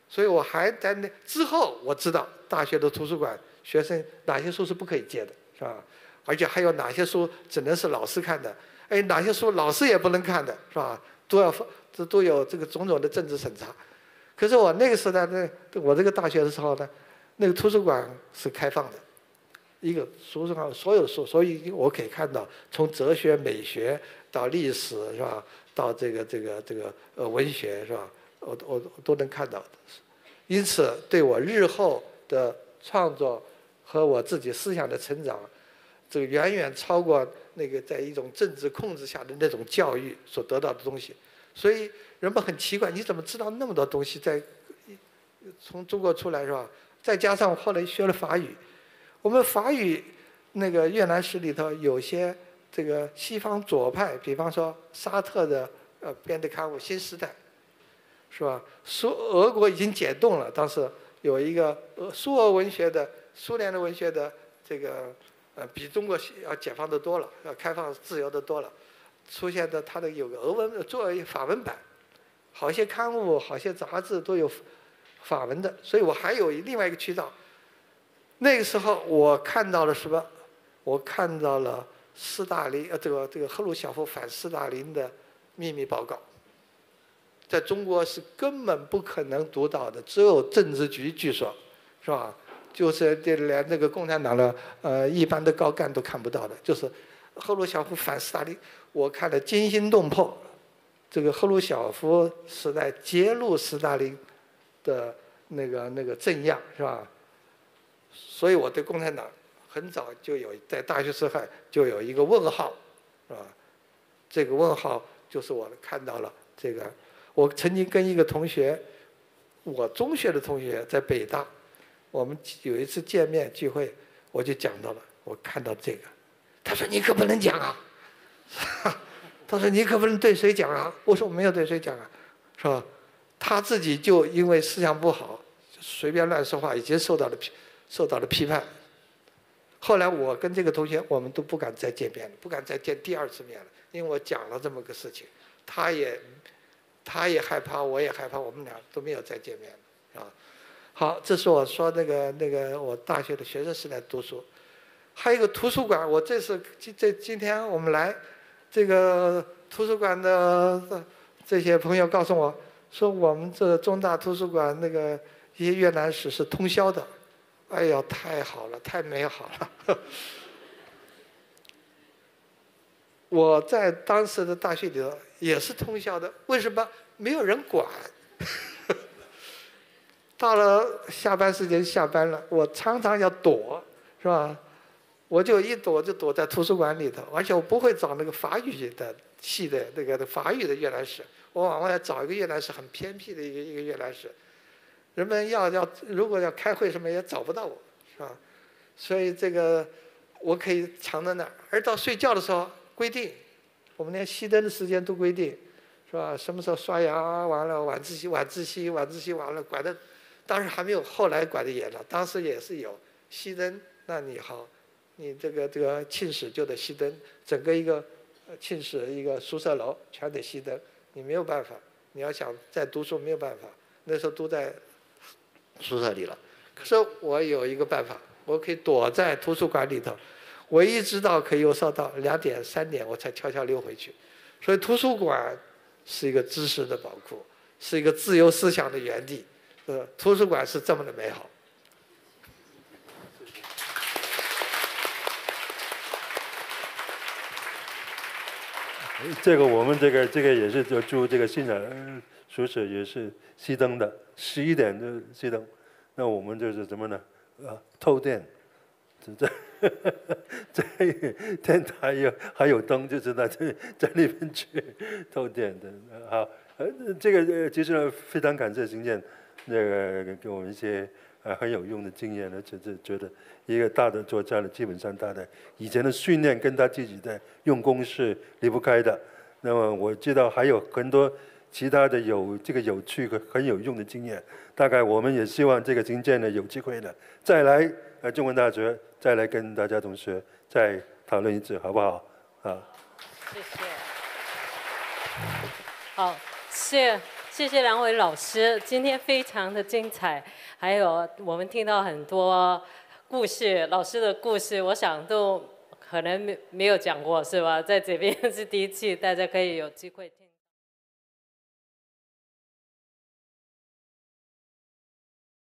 Speaker 3: 所以我还在那之后我知道大学的图书馆学生哪些书是不可以借的，是吧？而且还有哪些书只能是老师看的，哎，哪些书老师也不能看的，是吧？都要这都有这个种种的政治审查。可是我那个时代呢，我这个大学的时候呢，那个图书馆是开放的。一个图书上所有书，所以我可以看到，从哲学、美学到历史，是吧？到这个、这个、这个呃文学，是吧？我我都能看到。因此，对我日后的创作和我自己思想的成长，这个远远超过那个在一种政治控制下的那种教育所得到的东西。所以人们很奇怪，你怎么知道那么多东西在从中国出来，是吧？再加上后来学了法语。我们法语那个越南史里头有些这个西方左派，比方说沙特的呃编的刊物《新时代》，是吧？苏俄国已经解冻了，当时有一个俄苏俄文学的苏联的文学的这个呃比中国要解放的多了，要开放自由的多了，出现的它的有个俄文作为法文版，好些刊物、好些杂志都有法文的，所以我还有另外一个渠道。那个时候我看到了什么？我看到了斯大林呃，这个这个赫鲁晓夫反斯大林的秘密报告，在中国是根本不可能读到的，只有政治局据说，是吧？就是这连那个共产党的呃一般的高干都看不到的，就是赫鲁晓夫反斯大林，我看了惊心动魄。这个赫鲁晓夫是在揭露斯大林的那个那个政样，是吧？所以我对共产党很早就有在大学时代就有一个问号，是吧？这个问号就是我看到了这个。我曾经跟一个同学，我中学的同学在北大，我们有一次见面聚会，我就讲到了，我看到这个，他说你可不能讲啊，<laughs> 他说你可不能对谁讲啊，我说我没有对谁讲啊，是吧？他自己就因为思想不好，随便乱说话，已经受到了批。受到了批判。后来我跟这个同学，我们都不敢再见面了，不敢再见第二次面了，因为我讲了这么个事情，他也，他也害怕，我也害怕，我们俩都没有再见面了，啊。好，这是我说那个那个我大学的学生时代读书，还有一个图书馆，我这次今这今天我们来，这个图书馆的这些朋友告诉我说，我们这中大图书馆那个一些越南史是通宵的。哎呀，太好了，太美好了！<laughs> 我在当时的大学里头也是通宵的，为什么？没有人管。<laughs> 到了下班时间下班了，我常常要躲，是吧？我就一躲就躲在图书馆里头，而且我不会找那个法语的系的那个法语的越南史，我往往要找一个越南史很偏僻的一个一个越南史。人们要要如果要开会什么也找不到我，是吧？所以这个我可以藏在那儿。而到睡觉的时候规定，我们连熄灯的时间都规定，是吧？什么时候刷牙完了，晚自习晚自习晚自习完了，管的当时还没有后来管的严了。当时也是有熄灯，那你好，你这个这个寝室就得熄灯，整个一个寝室一个宿舍楼全得熄灯，你没有办法。你要想再读书没有办法，那时候都在。宿舍里了，可是我有一个办法，我可以躲在图书馆里头，我一直到可以有烧到两点三点，我才悄悄溜回去。所以图书馆是一个知识的宝库，是一个自由思想的园地。呃，图书馆是这么的美好。
Speaker 2: 这个我们这个这个也是就住这个新的宿舍也是熄灯的，十一点就熄灯。那我们就是什么呢？呃，透电，在在天台有还有灯，就是在这在那边去透电的。好，呃，这个呃其实非常感谢邢健，那个给我们一些呃很有用的经验，而且是觉得一个大的作家呢，基本上他的以前的训练跟他自己的用功是离不开的。那么我知道还有很多。其他的有这个有趣和很有用的经验，大概我们也希望这个金建呢有机会呢再来呃中文大学再来跟大家同学再讨论一次，好不好？啊，
Speaker 1: 谢谢。好，谢谢谢两位老师，今天非常的精彩，还有我们听到很多故事，老师的故事，我想都可能没没有讲过是吧？在这边是第一次，大家可以有机会听。